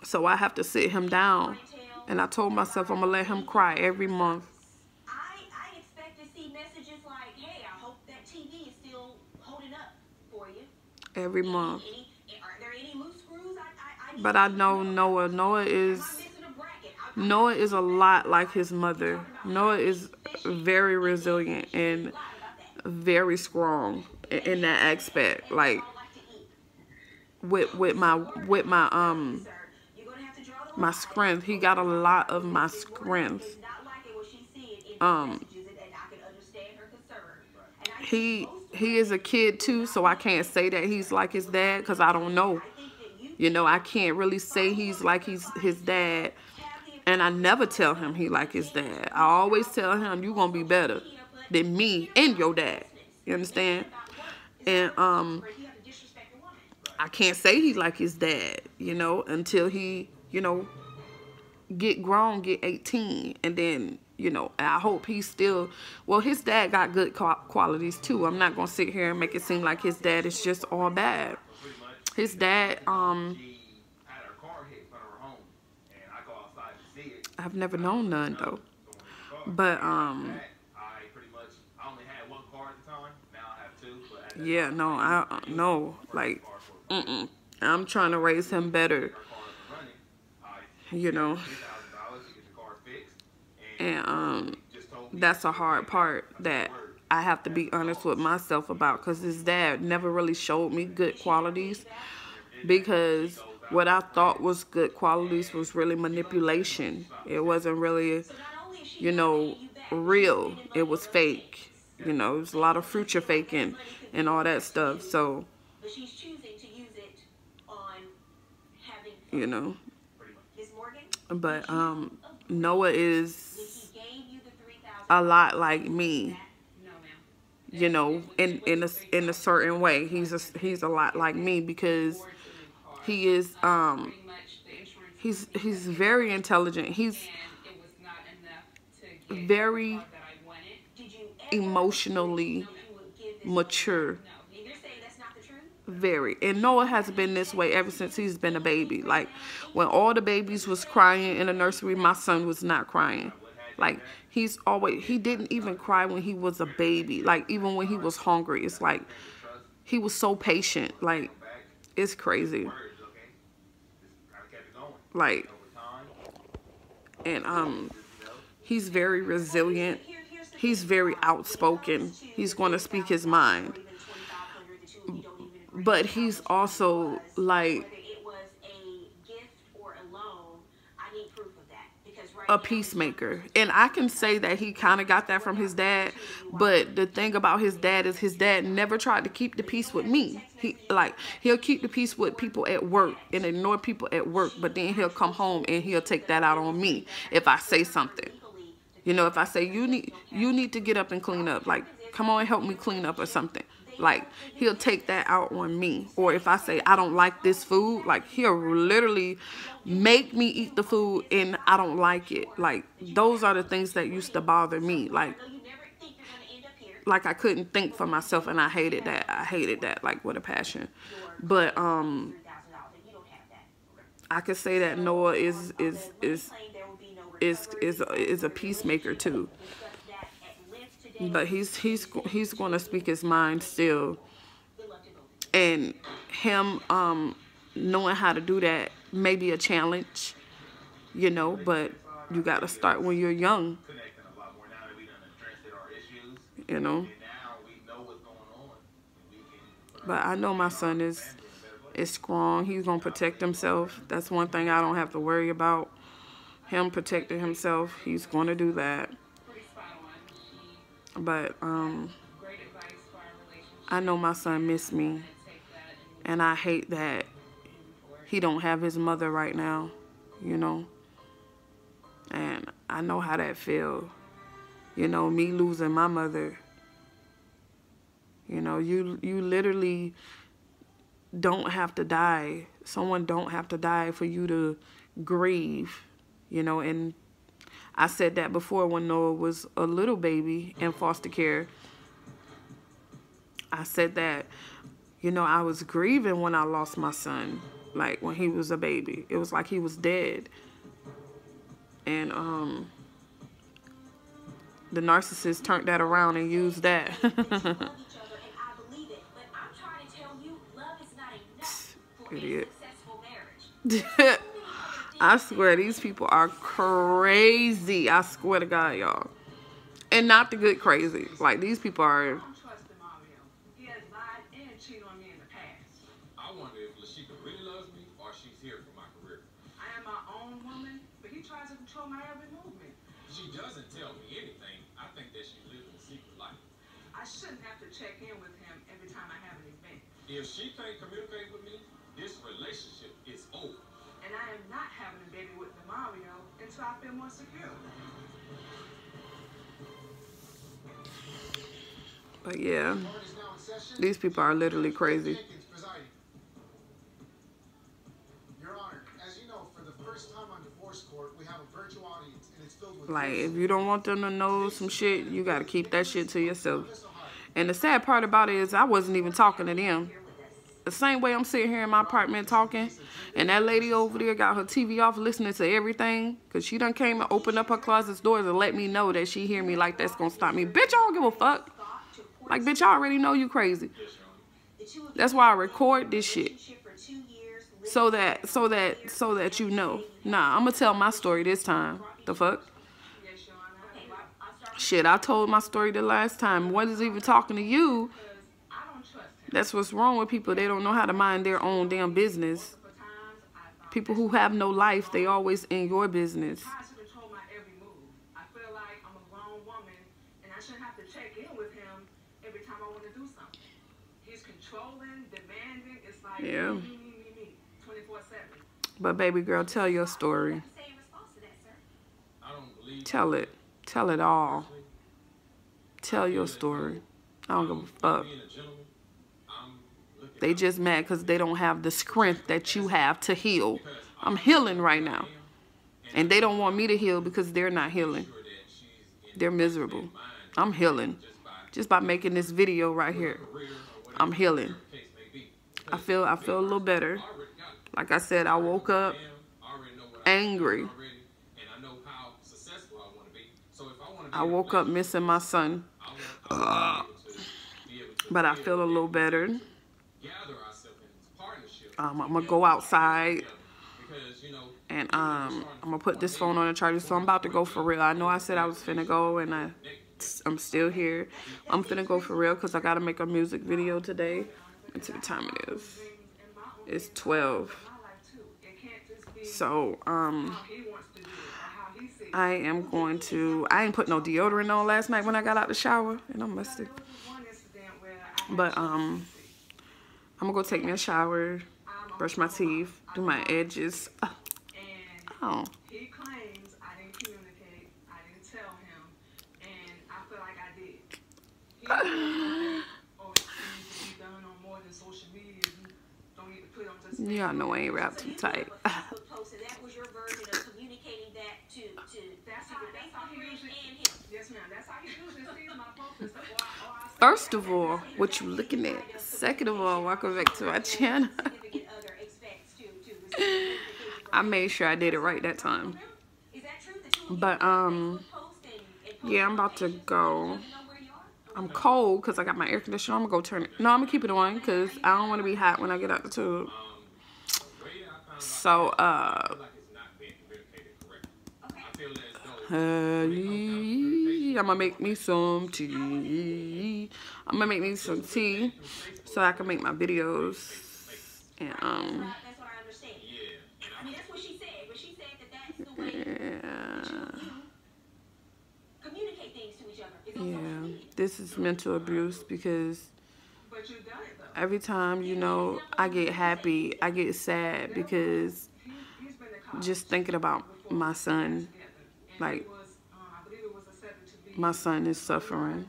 So I have to sit him down. And I told myself I'm going to let him cry every month. Every month. But I know Noah. Noah is Noah is a lot like his mother. Noah is very resilient and very strong in that aspect. Like with with my with my um my strength. He got a lot of my strength. Um he he is a kid too, so I can't say that he's like his dad because I don't know. You know, I can't really say he's like he's his dad and I never tell him he like his dad. I always tell him you gonna be better than me and your dad. You understand? And um I can't say he like his dad, you know, until he, you know, get grown, get 18, and then, you know, I hope he's still, well, his dad got good qualities too. I'm not going to sit here and make it seem like his dad is just all bad. His dad, um, I've never known none though. But um yeah, no, I no, like, mm-mm. I'm trying to raise him better, you know, and um, that's a hard part that I have to be honest with myself about because his dad never really showed me good qualities because what I thought was good qualities was really manipulation. It wasn't really, you know, real. It was fake. You know, it was a lot of future faking and all that stuff. So, But she's choosing to use it on having you know, but um, Noah is when he gave you the three thousand, a lot like me. You know, in in a in a certain way, he's a he's a lot like me because he is um Pretty much the insurance he's he's very intelligent. He's and it was not enough to get very the car that I wanted. did you ever emotionally know you would give this mature. No, and you're saying that's not the truth. Very. And Noah has been this way ever since he's been a baby. Like when all the babies was crying in the nursery, my son was not crying. Like he's always he didn't even cry when he was a baby. Like even when he was hungry. It's like he was so patient. Like it's crazy. Like and um he's very resilient. He's very outspoken. He's going to speak his mind. $3,000 or even the 2500 that you- you don't even agree But with he's how much also, it was, like- whether it was a gift or a loan, I need proof of that because right a peacemaker. And I can say that he kind of got that from his dad, but the thing about his dad is his dad never tried to keep the peace with me. He like he'll keep the peace with people at work and ignore people at work, but then he'll come home and he'll take that out on me if I say something. You know, if I say you need you need to get up and clean up, like come on help me clean up or something. Like he'll take that out on me. Or if I say I don't like this food, like he'll literally make me eat the food and I don't like it. Like those are the things that used to bother me. Like like I couldn't think for myself and I hated that. I hated that like with a passion. But um $3,000 and you don't have that. I could say that Noah is is is no is is a, is a peacemaker too. Discuss that at length today. But he's he's he's going to speak his mind still. And him um knowing how to do that may be a challenge you know but you got to start when you're young. You know? But i know my son is is strong. He's gonna protect himself. That's one thing i don't have to worry about. Him protecting himself he's gonna do that but um i know my son missed me and and i hate that he don't have his mother right now you know? And i know how that feel you know me losing my mother. You know you you literally don't have to die. Someone don't have to die for you to grieve you know and i said that before when noah was a little baby in foster care i said that you know i was grieving when i lost my son like when he was a baby it was like he was dead and um the narcissist turned that around and used that love each other, and I believe it. But I'm trying to tell you, love is not enough for Idiot. I swear these people are crazy. I swear to God, y'all. And not the good crazy. Like these people are a virtual audience, and it's filled with Like if you don't want them to know some shit, you gotta keep that shit to yourself. And the sad part about it is I wasn't even talking to them. The same way I'm sitting here in my apartment talking, and that lady over there got her TV off listening to everything, cause she done came and opened up her closet's doors and let me know that she hear me like that's gonna stop me. Bitch, I don't give a fuck. Like bitch, I already know you crazy. That's why I record this shit. So that so that so that you know. Nah, I'm gonna tell my story this time. The fuck? Shit, I told my story the last time. What is even talking to you? That's what's wrong with people. They don't know how to mind their own damn business. People who have no life, they always in your business. tries to control my every move. I feel like I'm a grown woman and I shouldn't have to check in with him every time I want to do something. He's controlling, demanding. It's like Yeah. me, me, me, me, 24 7. But baby girl, tell your story. Tell it. Tell it all. Tell your story. I don't give a fuck. They just mad because they don't have the strength that you have to heal. I'm healing right now. And they don't want me to heal because they're not healing. They're miserable. I'm healing. just by making this video right here. I'm healing. the case may be. I feel I feel a little better. Got. Like I said, I woke up angry. I to to a woke up missing my son. To to But I feel a little better. Um, I'm gonna go outside and um I'm gonna put this phone on the charger. So I'm about to go for real. I know I said I was finna go and I I'm still here. I'm finna go for real because I gotta make a music video today. And to the time it is. It's 12. So um I am going to I ain't put no deodorant on last night when I got out the shower and I'm musty. But um I'm gonna go take me a shower, brush my teeth, do my edges. Uh, Oh, He claims I didn't communicate, I didn't tell him, and I feel like I did. He claims, oh, it needs to be done on more than social media. You don't need to put it on just y'all know I ain't wrapped too tight. put up a Facebook post, and that was your version of communicating that to to That's to how, your that's how Facebook he friends usually, and him. yes ma'am, that's how he usually sees my posts and stuff. Or I, or I say, First of all, what you looking at? Second of all, welcome back to my channel. Significant other expects to to receive notifications I made sure I did it right that time. Is that true? The two of you But um, Facebook post and, and post yeah, I'm about to go. so you know where you are? I'm cold because I got my air conditioner. I'm gonna go turn it. No, I'm gonna keep it on because I don't want to be hot when I get out the tube. um, the way I found So uh, out, I feel like it's not being communicated correctly. I feel as though hey, I'm gonna make me some tea. I'm gonna make me some tea so I can make my videos. And um, what I- that's what I understand. yeah, I mean, that's what she said, but she said that that's the way yeah. you communicate things to each other. Is on social Yeah, media. this is mental abuse because But you done it though. every time, you know, I get happy, I get sad because He, he's been to college just thinking about my son, like it was, I believe it was accepted to be. my son is suffering.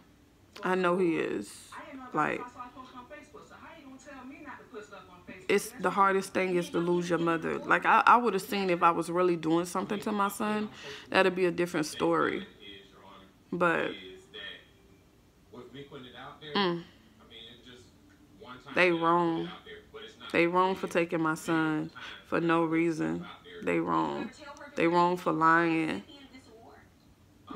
I know he is. I didn't know that Like, until I saw a post on Facebook. So how you gonna tell me not to put stuff on Facebook? it's the hardest thing is to lose your mother. Like I, I would have seen if I was really doing something to my son, that'd be a different story. is, Your Honor, But is They wrong. they wrong for taking my son for no reason. They wrong. They wrong for lying.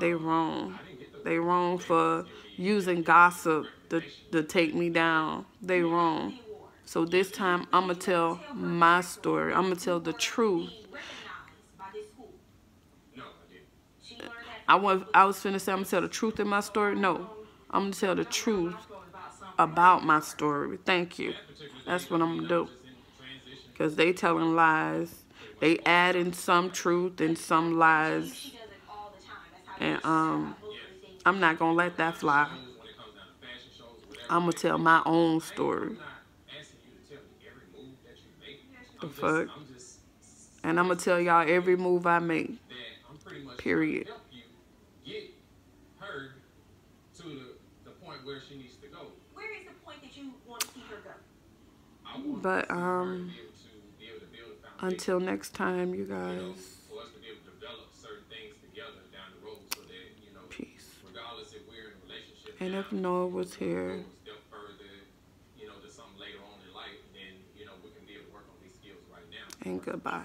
They wrong. They wrong for using gossip to, to take me down. They wrong. So this time I'ma tell my story. I'ma tell the truth. I was I was finna say I'm gonna tell the truth in my story. No, I'm gonna tell the truth about my story. Thank you. That's what I'm gonna do. Cause they telling lies. They adding some truth and some lies. And um. I'm not gonna let that fly. Comes down to I'm tell my own story. I'm to. The fuck? And I'm gonna tell y'all every move I make. I'm Period. trying to help you get her to the, the point where she needs to go. Where is the point that you want to see her go? I want But, to see her um, be able to be able to build a foundation. Until next time, you you know, guys. for us to be able to develop certain things together down the road so that, you guys. Peace. And if Noah was here, step further, you know, to something later on in life, then, you know, we can be able to work on these skills right now. and goodbye.